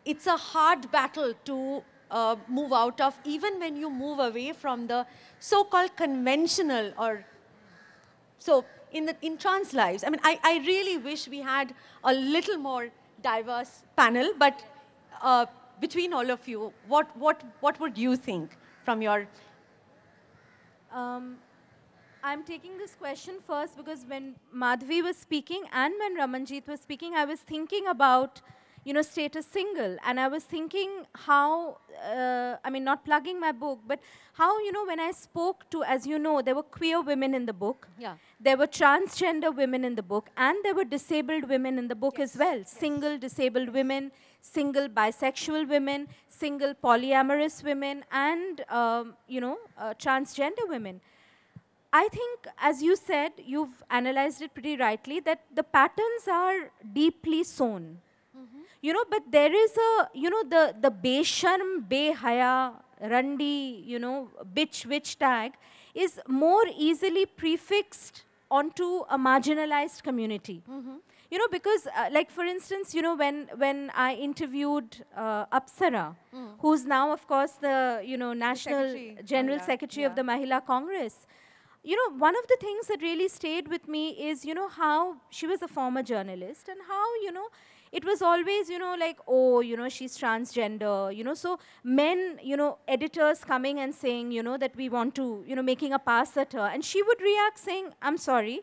it's a hard battle to uh, move out of, even when you move away from the so-called conventional or so in the in trans lives. I mean, I, I really wish we had a little more diverse panel, but uh, between all of you, what what what would you think from your Um, I'm taking this question first because when Madhvi was speaking and when Ramanjit was speaking, I was thinking about, you know, status single. And I was thinking how, uh, I mean, not plugging my book, but how, you know, when I spoke to, as you know, there were queer women in the book. Yeah. There were transgender women in the book, and there were disabled women in the book as well. Single disabled women, single bisexual women, single polyamorous women, and, um, you know, uh, transgender women. I think, as you said, you've analyzed it pretty rightly, that the patterns are deeply sown. You know, but there is a, you know, the, the besharm, behaya, randi, you know, bitch, witch tag is more easily prefixed onto a marginalized community. You know, because, uh, like, for instance, you know, when, when I interviewed uh, Apsara, who's now, of course, the, you know, National Secretary, General Mahila, Secretary of the Mahila Congress, you know, one of the things that really stayed with me is, you know, how she was a former journalist and how, you know, it was always, you know, like, oh, you know, she's transgender, you know, so men, you know, editors coming and saying, you know, that we want to, you know, making a pass at her. And she would react saying, I'm sorry,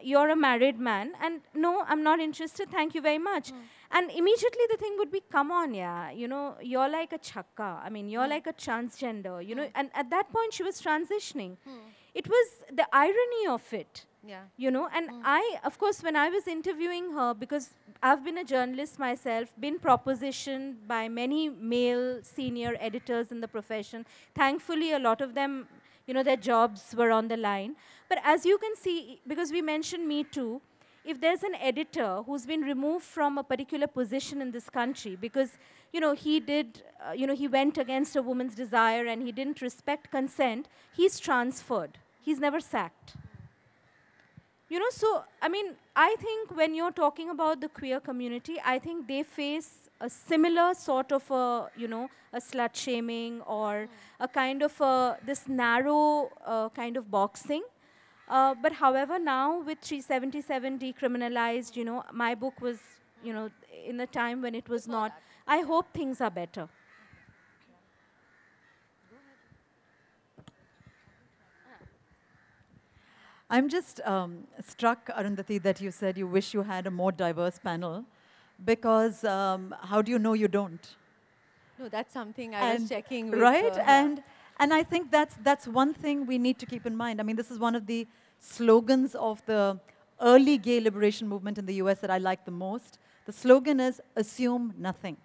you're a married man, and no, I'm not interested, thank you very much. Hmm. And immediately the thing would be, come on, yeah, you know, you're like a chakka. I mean, you're hmm. like a transgender, you know, hmm. and at that point she was transitioning. It was the irony of it yeah. you know and mm. i of course when i was interviewing her because i've been a journalist myself been propositioned by many male senior editors in the profession. Thankfully a lot of them you know their jobs were on the line. But as you can see because we mentioned me too if there's an editor who's been removed from a particular position in this country because you know he did uh, you know he went against a woman's desire and he didn't respect consent he's transferred he's never sacked you know, so I mean, I think when you're talking about the queer community, I think they face a similar sort of a, you know, a slut shaming or a kind of a, this narrow uh, kind of boxing. Uh, but however, now with 377 decriminalized, you know, my book was, you know, in a time when it was not. I hope things are better. I'm just um, struck, Arundhati, that you said you wish you had a more diverse panel because um, how do you know you don't? no that's something i was checking with right? her. And, and I think that's, that's one thing we need to keep in mind. I mean, this is one of the slogans of the early gay liberation movement in the US that I like the most. The slogan is assume nothing.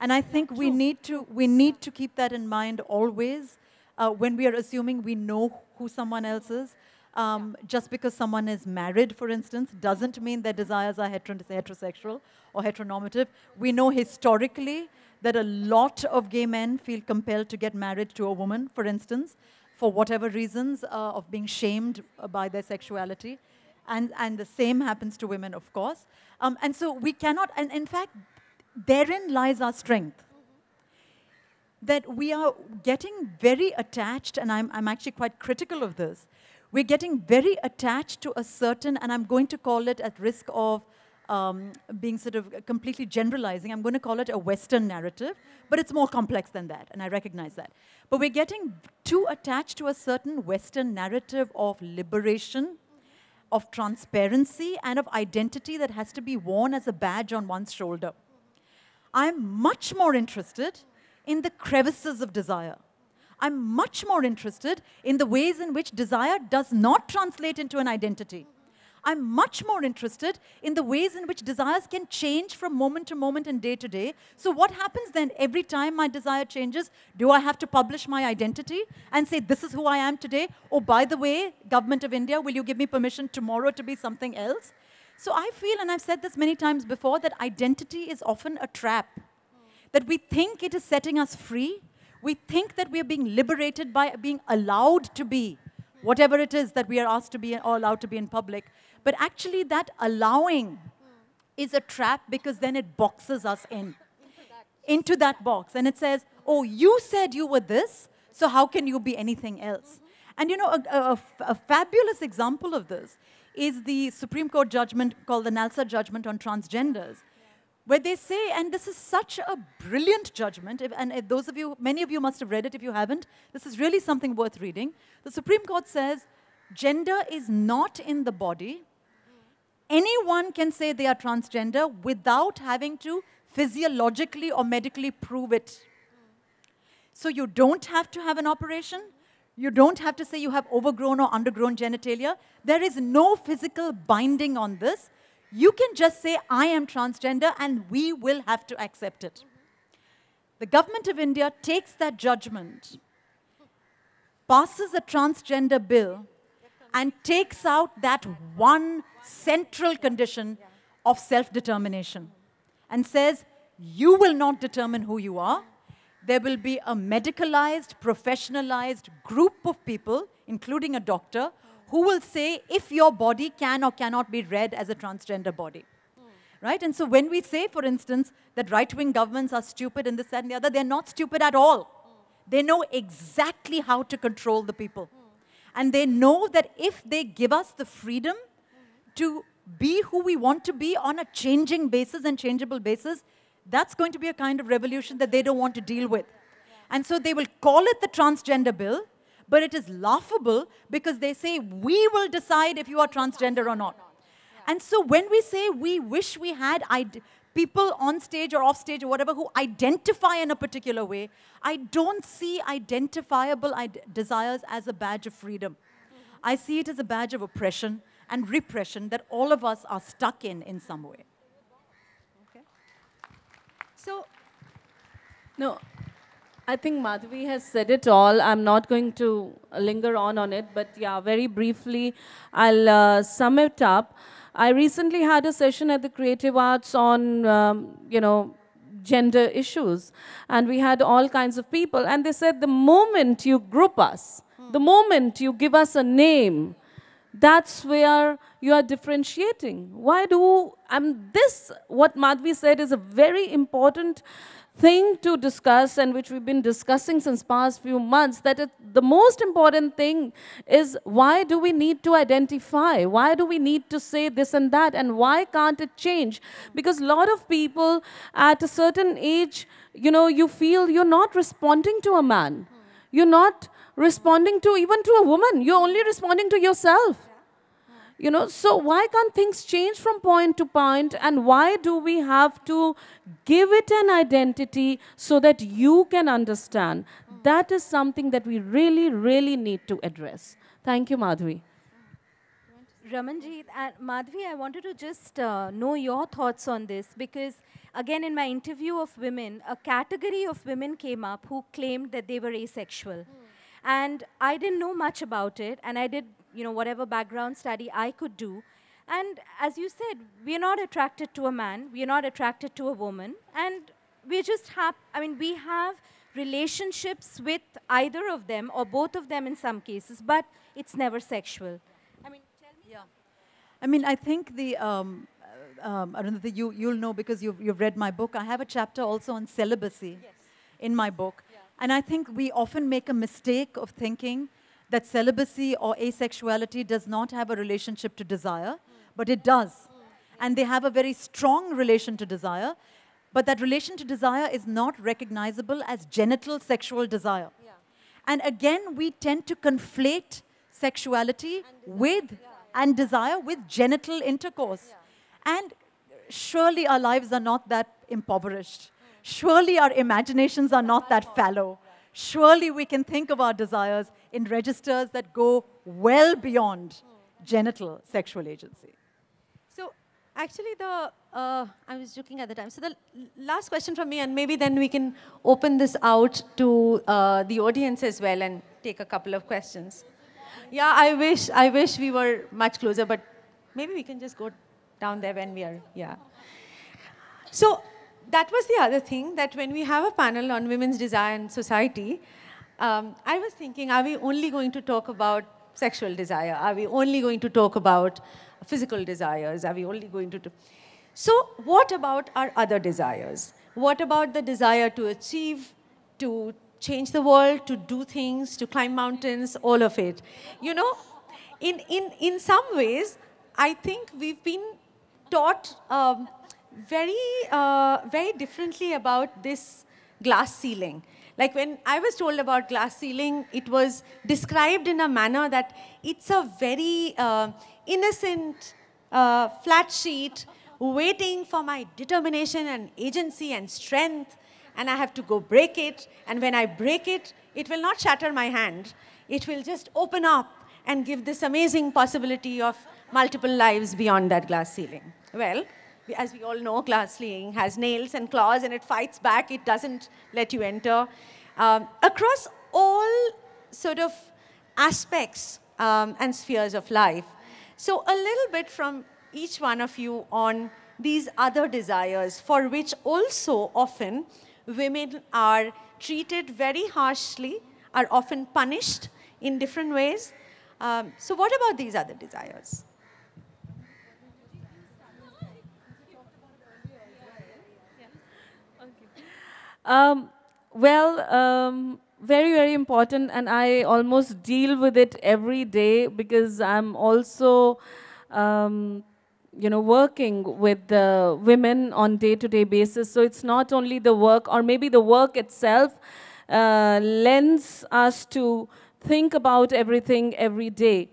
And I think we need to we need to keep that in mind always uh, when we are assuming we know who someone else is. Um, Just because someone is married, for instance, doesn't mean their desires are heterosexual or heteronormative. We know historically that a lot of gay men feel compelled to get married to a woman, for instance, for whatever reasons uh, of being shamed by their sexuality. And, and the same happens to women, of course. Um, and so we cannot, and in fact, therein lies our strength. That we are getting very attached, and I'm, I'm actually quite critical of this. We're getting very attached to a certain, and I'm going to call it at risk of um, being sort of completely generalizing, I'm going to call it a Western narrative, but it's more complex than that, and I recognize that. But we're getting too attached to a certain Western narrative of liberation, of transparency, and of identity that has to be worn as a badge on one's shoulder. I'm much more interested in the crevices of desire. I'm much more interested in the ways in which desire does not translate into an identity. I'm much more interested in the ways in which desires can change from moment to moment and day to day. So, what happens then every time my desire changes? Do I have to publish my identity and say, This is who I am today? Oh, by the way, Government of India, will you give me permission tomorrow to be something else? So, I feel, and I've said this many times before, that identity is often a trap. That we think it is setting us free. We think that we are being liberated by being allowed to be whatever it is that we are asked to be or allowed to be in public. But actually, that allowing is a trap because then it boxes us in into that box. And it says, oh, you said you were this, so how can you be anything else? And you know, a fabulous example of this is the Supreme Court judgment called the Nalsa judgment on transgenders, where they say, and this is such a brilliant judgment, and those of you, many of you must have read it if you haven't, this is really something worth reading. The Supreme Court says, gender is not in the body, anyone can say they are transgender without having to physiologically or medically prove it. So you don't have to have an operation. You don't have to say you have overgrown or undergrown genitalia. There is no physical binding on this. You can just say, I am transgender, and we will have to accept it. The government of India takes that judgment, passes a transgender bill, and takes out that one central condition of self determination and says, You will not determine who you are. There will be a medicalized, professionalized group of people, including a doctor, who will say if your body can or cannot be read as a transgender body. Right? And so when we say, for instance, that right wing governments are stupid and this, that, and the other, they're not stupid at all. They know exactly how to control the people. And they know that if they give us the freedom to be who we want to be on a changing basis and changeable basis, that's going to be a kind of revolution that they don't want to deal with. And so they will call it the transgender bill, but it is laughable because they say, we will decide if you are transgender or not. And so when we say we wish we had people on stage or off stage or whatever who identify in a particular way, I don't see identifiable id- desires as a badge of freedom. I see it as a badge of oppression and repression that all of us are stuck in in some way. So, No, I think Madhavi has said it all. I'm not going to linger on on it, but yeah, very briefly, I'll uh, sum it up. I recently had a session at the Creative Arts on, um, you know, gender issues, and we had all kinds of people, and they said the moment you group us, the moment you give us a name, that's where you are differentiating. Why do um, this? What Madhvi said is a very important thing to discuss, and which we've been discussing since past few months. That it, the most important thing is why do we need to identify? Why do we need to say this and that? And why can't it change? Because a lot of people at a certain age, you know, you feel you're not responding to a man. You're not responding to even to a woman. You're only responding to yourself. You know, so why can't things change from point to point and why do we have to give it an identity so that you can understand? That is something that we really, really need to address. Thank you, Madhvi. Ramanjit and Madhvi, I wanted to just uh, know your thoughts on this because, again, in my interview of women, a category of women came up who claimed that they were asexual. And I didn't know much about it, and I did, you know, whatever background study I could do. And as you said, we're not attracted to a man, we're not attracted to a woman, and we just have, I mean, we have relationships with either of them or both of them in some cases, but it's never sexual. I mean, tell me. Yeah. I mean, I think the, um, um, Arundhati, you, you'll know because you've, you've read my book. I have a chapter also on celibacy in my book. And I think we often make a mistake of thinking that celibacy or asexuality does not have a relationship to desire, but it does. And they have a very strong relation to desire, but that relation to desire is not recognizable as genital sexual desire. And again, we tend to conflate sexuality with and desire with genital intercourse. And surely our lives are not that impoverished. Surely our imaginations are not that fallow. surely we can think of our desires in registers that go well beyond genital sexual agency. So actually the, uh, I was looking at the time. So the last question from me and maybe then we can open this out to uh, the audience as well and take a couple of questions. Yeah, I wish, I wish we were much closer, but maybe we can just go down there when we are, yeah. So that was the other thing that when we have a panel on women's desire and society, um, I was thinking, are we only going to talk about sexual desire? Are we only going to talk about physical desires? Are we only going to? So, what about our other desires? What about the desire to achieve, to change the world, to do things, to climb mountains, all of it? You know, in, in, in some ways, I think we've been taught um, very, uh, very differently about this glass ceiling. Like when I was told about glass ceiling, it was described in a manner that it's a very uh, innocent, uh, flat sheet waiting for my determination and agency and strength, and I have to go break it. And when I break it, it will not shatter my hand, it will just open up and give this amazing possibility of multiple lives beyond that glass ceiling. Well, we- as we all know, glass ceiling has nails and claws and it fights back, it doesn't let you enter. Um, across all sort of aspects um, and spheres of life. So, a little bit from each one of you on these other desires, for which also often women are treated very harshly, are often punished in different ways. Um, so, what about these other desires? Um, well, um, very, very important, and I almost deal with it every day because I'm also, um, you know, working with the women on day-to-day basis. So it's not only the work, or maybe the work itself uh, lends us to think about everything every day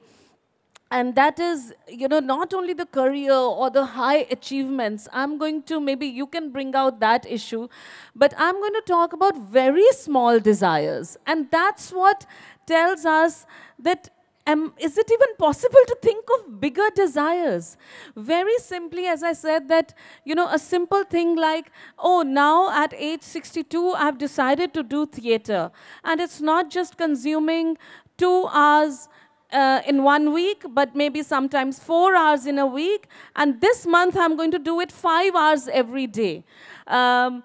and that is you know not only the career or the high achievements i'm going to maybe you can bring out that issue but i'm going to talk about very small desires. And that's what tells us that um, is it even possible to think of bigger desires? Very simply as i said that you know a simple thing like oh now at age 62 i've decided to do theater. And it's not just consuming 2 hours uh, in one week, but maybe sometimes four hours in a week. And this month, I'm going to do it five hours every day. Um,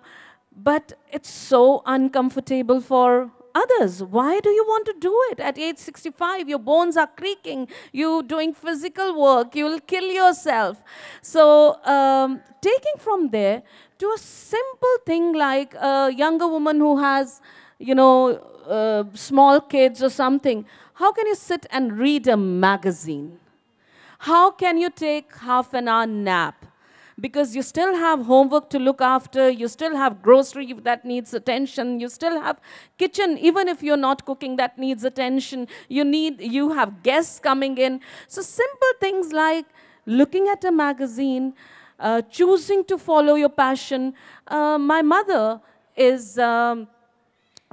but it's so uncomfortable for others. Why do you want to do it at age 65? Your bones are creaking. You're doing physical work. You will kill yourself. So, um, taking from there to a simple thing like a younger woman who has, you know, uh, small kids or something. How can you sit and read a magazine? How can you take half an hour nap? Because you still have homework to look after, you still have grocery that needs attention, you still have kitchen, even if you're not cooking, that needs attention. You need, you have guests coming in. So simple things like looking at a magazine, uh, choosing to follow your passion. Uh, my mother is. Um,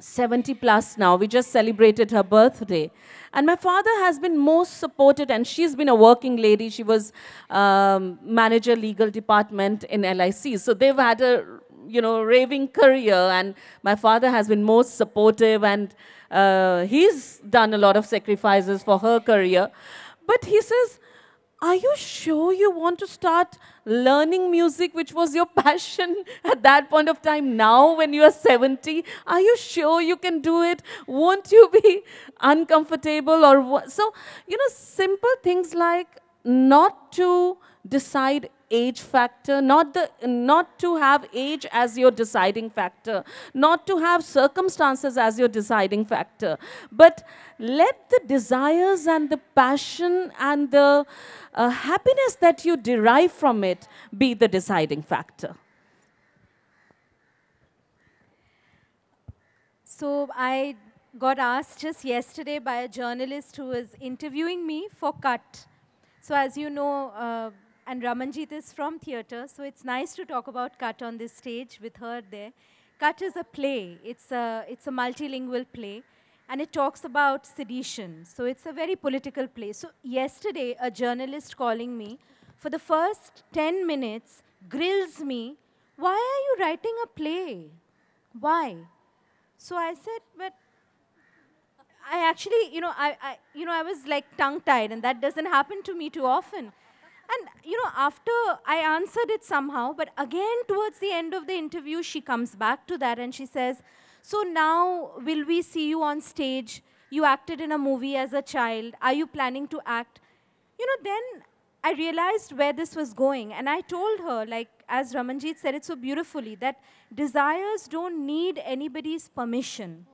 70 plus now. We just celebrated her birthday. And my father has been most supported, and she's been a working lady. She was um, manager legal department in LIC. So they've had a you know raving career, and my father has been most supportive, and uh, he's done a lot of sacrifices for her career. But he says, are you sure you want to start learning music, which was your *laughs* passion at that point of time, now when you are 70? Are you sure you can do it? Won't you be *laughs* uncomfortable or what? So, you know, simple things like not to decide age factor not the not to have age as your deciding factor not to have circumstances as your deciding factor but let the desires and the passion and the uh, happiness that you derive from it be the deciding factor So I got asked just yesterday by a journalist who was interviewing me for Cut. So as you know, uh, and Ramanjit is from theatre, so it's nice to talk about Cut on this stage with her there. Cut is a play. It's a, it's a multilingual play. And it talks about sedition. So it's a very political play. So yesterday, a journalist calling me, for the first 10 minutes, grills me, why are you writing a play? Why? So I said, but I actually, you know, I, I, you know, I was like tongue-tied, and that doesn't happen to me too often. And, you know, after I answered it somehow, but again, towards the end of the interview, she comes back to that and she says, So now, will we see you on stage? You acted in a movie as a child. Are you planning to act? You know, then I realized where this was going. And I told her, like, as Ramanjit said it so beautifully, that desires don't need anybody's permission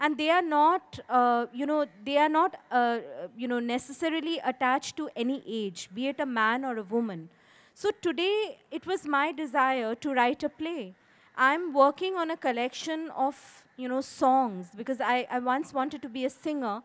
and they are not, uh, you know, they are not, uh, you know, necessarily attached to any age, be it a man or a woman. So today, it was my desire to write a play. I'm working on a collection of, you know, songs because I, I once wanted to be a singer.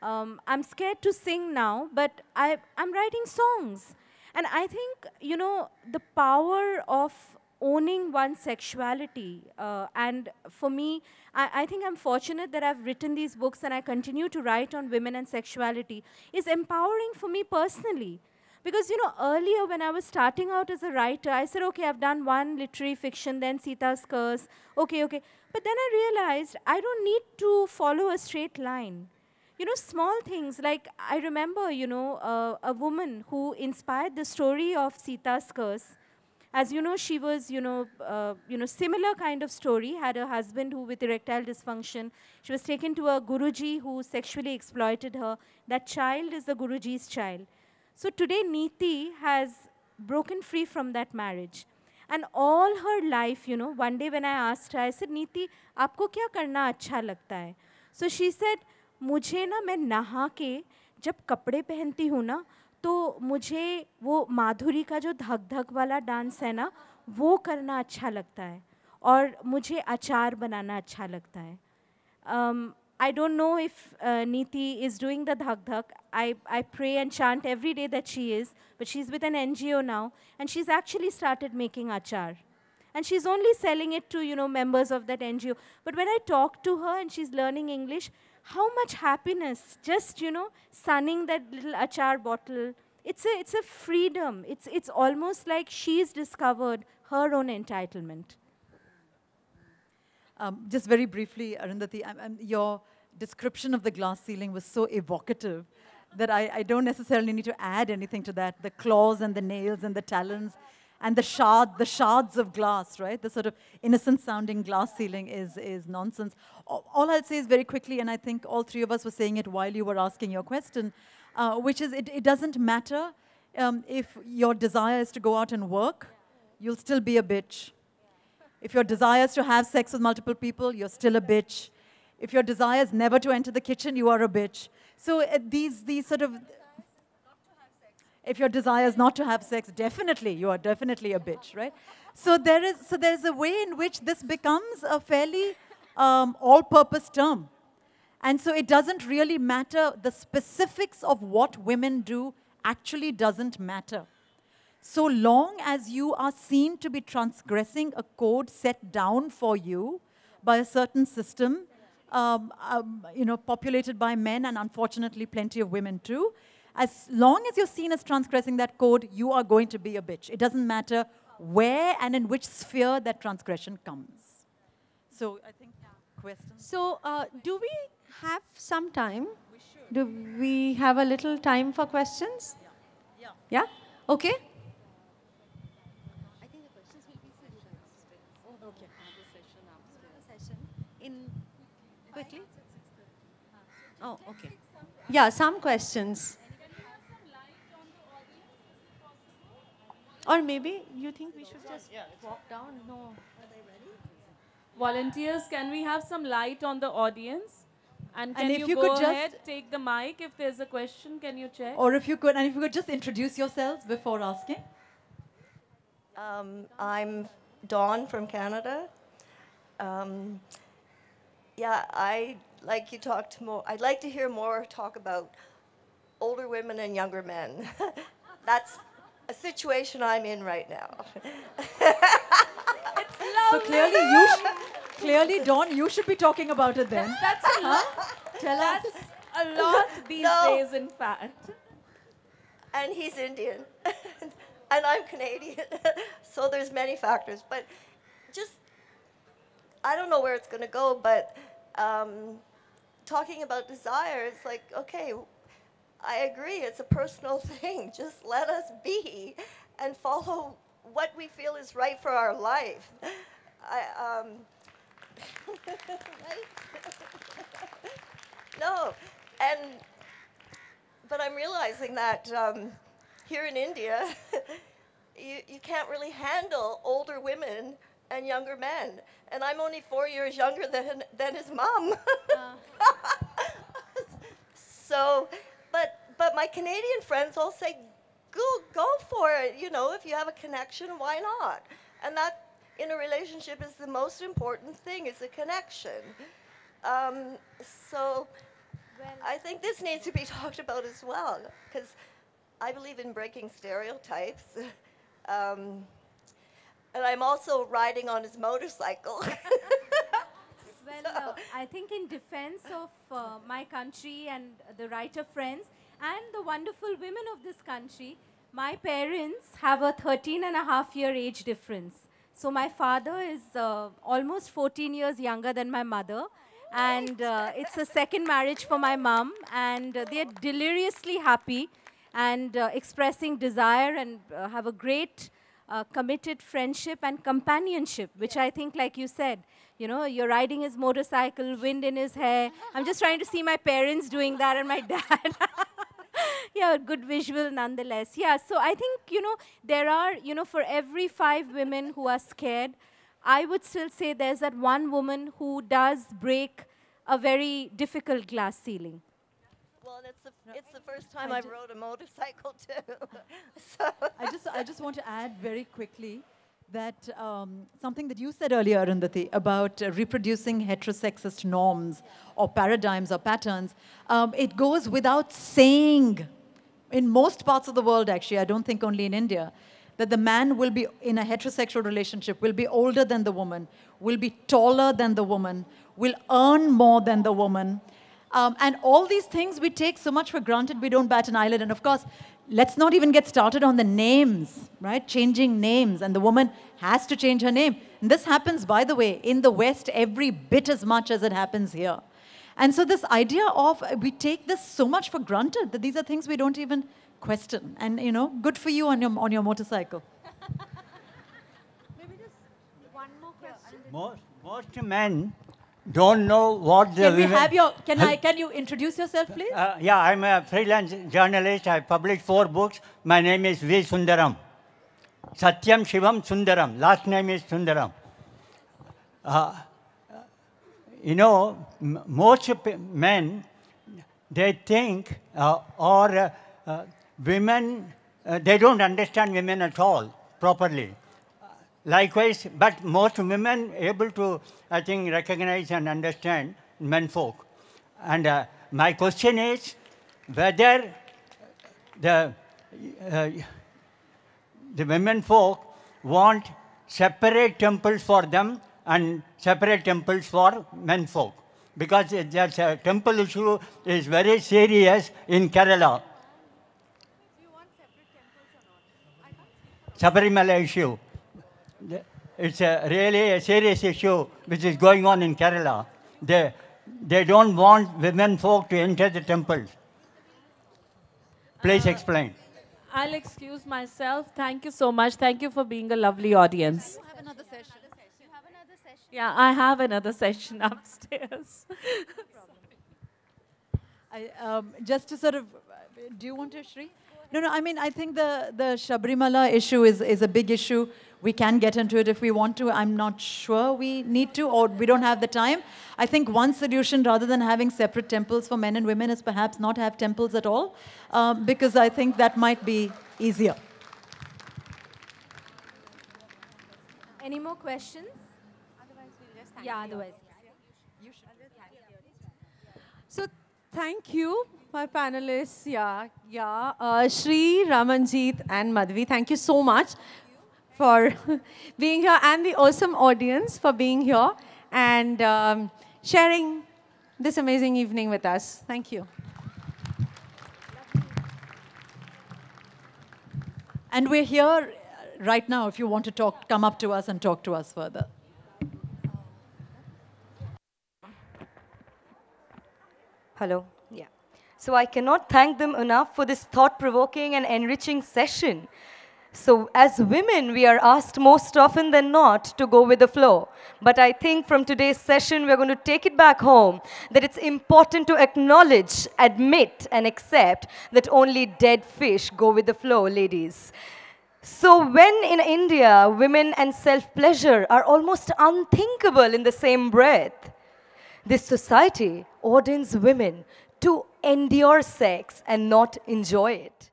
Um, I'm scared to sing now, but I, I'm writing songs. And I think, you know, the power of owning one's sexuality. Uh, and for me, I, I, think I'm fortunate that I've written these books and I continue to write on women and sexuality is empowering for me personally. Because, you know, earlier when I was starting out as a writer, I said, okay, I've done one literary fiction, then Sita's Curse, okay, okay. But then I realized I don't need to follow a straight line. You know, small things like I remember, you know, uh, a woman who inspired the story of Sita's Curse as you know, she was, you know, uh, you know, similar kind of story, had a husband who with erectile dysfunction. She was taken to a Guruji who sexually exploited her. That child is the Guruji's child. So today, Neeti has broken free from that marriage. And all her life, you know, one day when I asked her, I said, Neeti, आपको क्या करना अच्छा लगता है? So she said, मुझे ना मैं नहा के जब कपड़े पहनती हूँ ना तो मुझे वो माधुरी का जो धक धक वाला डांस है ना, वो करना अच्छा लगता है और मुझे अचार बनाना अच्छा लगता है। I don't know if Niti is doing the dhak dhak I I pray and chant every day that she is but she is with an N G O now and she is actually started making achar and she's only selling it to, you know, members of that ngo but when i talk to her and she's learning english how much happiness just, you know, sunning that little achar bottle. It's a, it's a freedom. It's, it's almost like she's discovered her own entitlement. Um, just very briefly, Arundhati, I'm, I'm, your description of the glass ceiling was so evocative that I, I, don't necessarily need to add anything to that. The claws and the nails and the talons and the shard, the shards of glass, right? The sort of innocent-sounding glass ceiling is, is nonsense. All, I'll say is very quickly, and I think all three of us were saying it while you were asking your question, uh, which is it, it doesn't matter um, if your desire is to go out and work, you'll still be a bitch. If your desire is to have sex with multiple people, you're still a bitch. If your desire is never to enter the kitchen, you are a bitch. So uh, these, these sort of if your desire is not to have sex, definitely, you are definitely a bitch, right? So there is, so there's a way in which this becomes a fairly um, all-purpose term. And so it doesn't really matter, the specifics of what women do actually doesn't matter. So long as you are seen to be transgressing a code set down for you by a certain system, um, um, you know, populated by men and unfortunately plenty of women too, as long as you're seen as transgressing that code, you are going to be a bitch. It doesn't matter where and in which sphere that transgression comes. So I think, yeah, question. So uh, do we have some time? We should. Do we have a little time for questions? Yeah. Yeah? Yeah? Okay. I think the questions will be okay. Another session upstairs. Session in quickly. Oh, okay. Yeah, some questions. Or maybe you think we should just walk down? No. Are they ready? Volunteers, can we have some light on the audience? And can and you, you go could ahead, take the mic if there's a question, can you check? Or if you could, and if you could just introduce yourselves before asking. Um, I'm Dawn from Canada. Um, yeah, I like you talked more. I'd like to hear more talk about older women and younger men. *laughs* That's a situation I'm in right now. *laughs* *laughs* so clearly you, clearly, Dawn, you should be talking about it then. *laughs* That's a lot. Tell us. A lot these No. days, in fact. and he's Indian, and I'm Canadian. so there's many factors, but just I don't know where it's going to go. But um, talking about desire, it's like okay, I agree. It's a personal *laughs* thing. Just let us be and follow what we feel is right for our life. I, um, *laughs* no, and but I'm realizing that um, here in India, *laughs* you, you can't really handle older women and younger men. And I'm only four years younger than, than his mom. so, but, my Canadian friends all say, go, go for it. You know, if you have a connection, why not? And that in a relationship is the most important thing, is a connection. Um, so, I think this needs to be *laughs* talked about as well, because I believe in breaking stereotypes. *laughs* um, and I'm also riding on his motorcycle. *laughs* Well, uh, I think in defense of uh, my country and the writer friends and the wonderful women of this country, my parents have a 13 and a half year age difference. So my father is uh, almost 14 years younger than my mother. And uh, it's a second marriage for my mom. And uh, they're deliriously happy and uh, expressing desire and uh, have a great uh, committed friendship and companionship, which I think, like you said, you know, you're riding his motorcycle, wind in his hair. I'm just trying to see my parents doing that and my *laughs* dad. Yeah, good visual nonetheless. Yeah, so I think, you know, there are, you know, for every five women who are scared, I would still say there's that one woman who does break a very difficult glass ceiling. well, it's the, it's the first time I rode a motorcycle, too. *laughs* so, I just, I just want to add very quickly that um, something that you said earlier, Arundhati, about uh, reproducing heterosexist norms or paradigms or patterns, um, it goes without saying in most parts of the world, actually, I don't think only in India, that the man will be in a heterosexual relationship, will be older than the woman, will be taller than the woman, will earn more than the woman. Um, and all these things we take so much for granted, we don't bat an eyelid. And of course, let's not even get started on the names, right? Changing names. And the woman has to change her name. And this happens, by the way, in the West every bit as much as it happens here. And so, this idea of uh, we take this so much for granted that these are things we don't even question. And, you know, good for you on your, on your motorcycle. *laughs* Maybe just one more question. Most, most men don't know what the Can we women. have your, can, I, can you introduce yourself, please? Uh, yeah, I'm a freelance journalist. I have published four books. My name is V. Sundaram. Satyam Shivam Sundaram. Last name is Sundaram. Uh, you know, most men, they think, uh, or uh, uh, women, they don't understand women at all properly. Likewise, but most women able to, I think, recognize and understand men folk. And uh, my question is whether the, uh, the women folk want separate temples for them and separate temples for men folk. Because it- that uh, temple issue is very serious in Kerala. Sabarimala issue. It's a really a serious issue which is going on in Kerala. They, they don't want women folk to enter the temples. Please explain. I'll excuse myself. Thank you so much. Thank you for being a lovely audience. Yeah, I have another session *laughs* upstairs. *laughs* I, um, just to sort of, do you want to, Shri? No, no, I mean, I think the, the Shabrimala issue is, is a big issue. We can get into it if we want to. I'm not sure we need to, or we don't have the time. I think one solution, rather than having separate temples for men and women, is perhaps not have temples at all, um, because I think that might be easier. Any more questions? Yeah, otherwise. So thank you, my panelists. Yeah, yeah. Uh, Shri, Ramanjit, and Madhavi, thank you so much for *laughs* being here and the awesome audience for being here. and um, sharing this amazing evening with us. Thank you. And we're here uh, right now if you want to talk, come up to us and talk to us further. Hello. Yeah. So I cannot thank them enough for this thought provoking and enriching session. So, as women, we are asked most often than not to go with the flow. But I think from today's session, we're going to take it back home that it's important to acknowledge, admit, and accept that only dead fish go with the flow, ladies. So, when in India, women and self pleasure are almost unthinkable in the same breath, this society ordains women to endure sex and not enjoy it.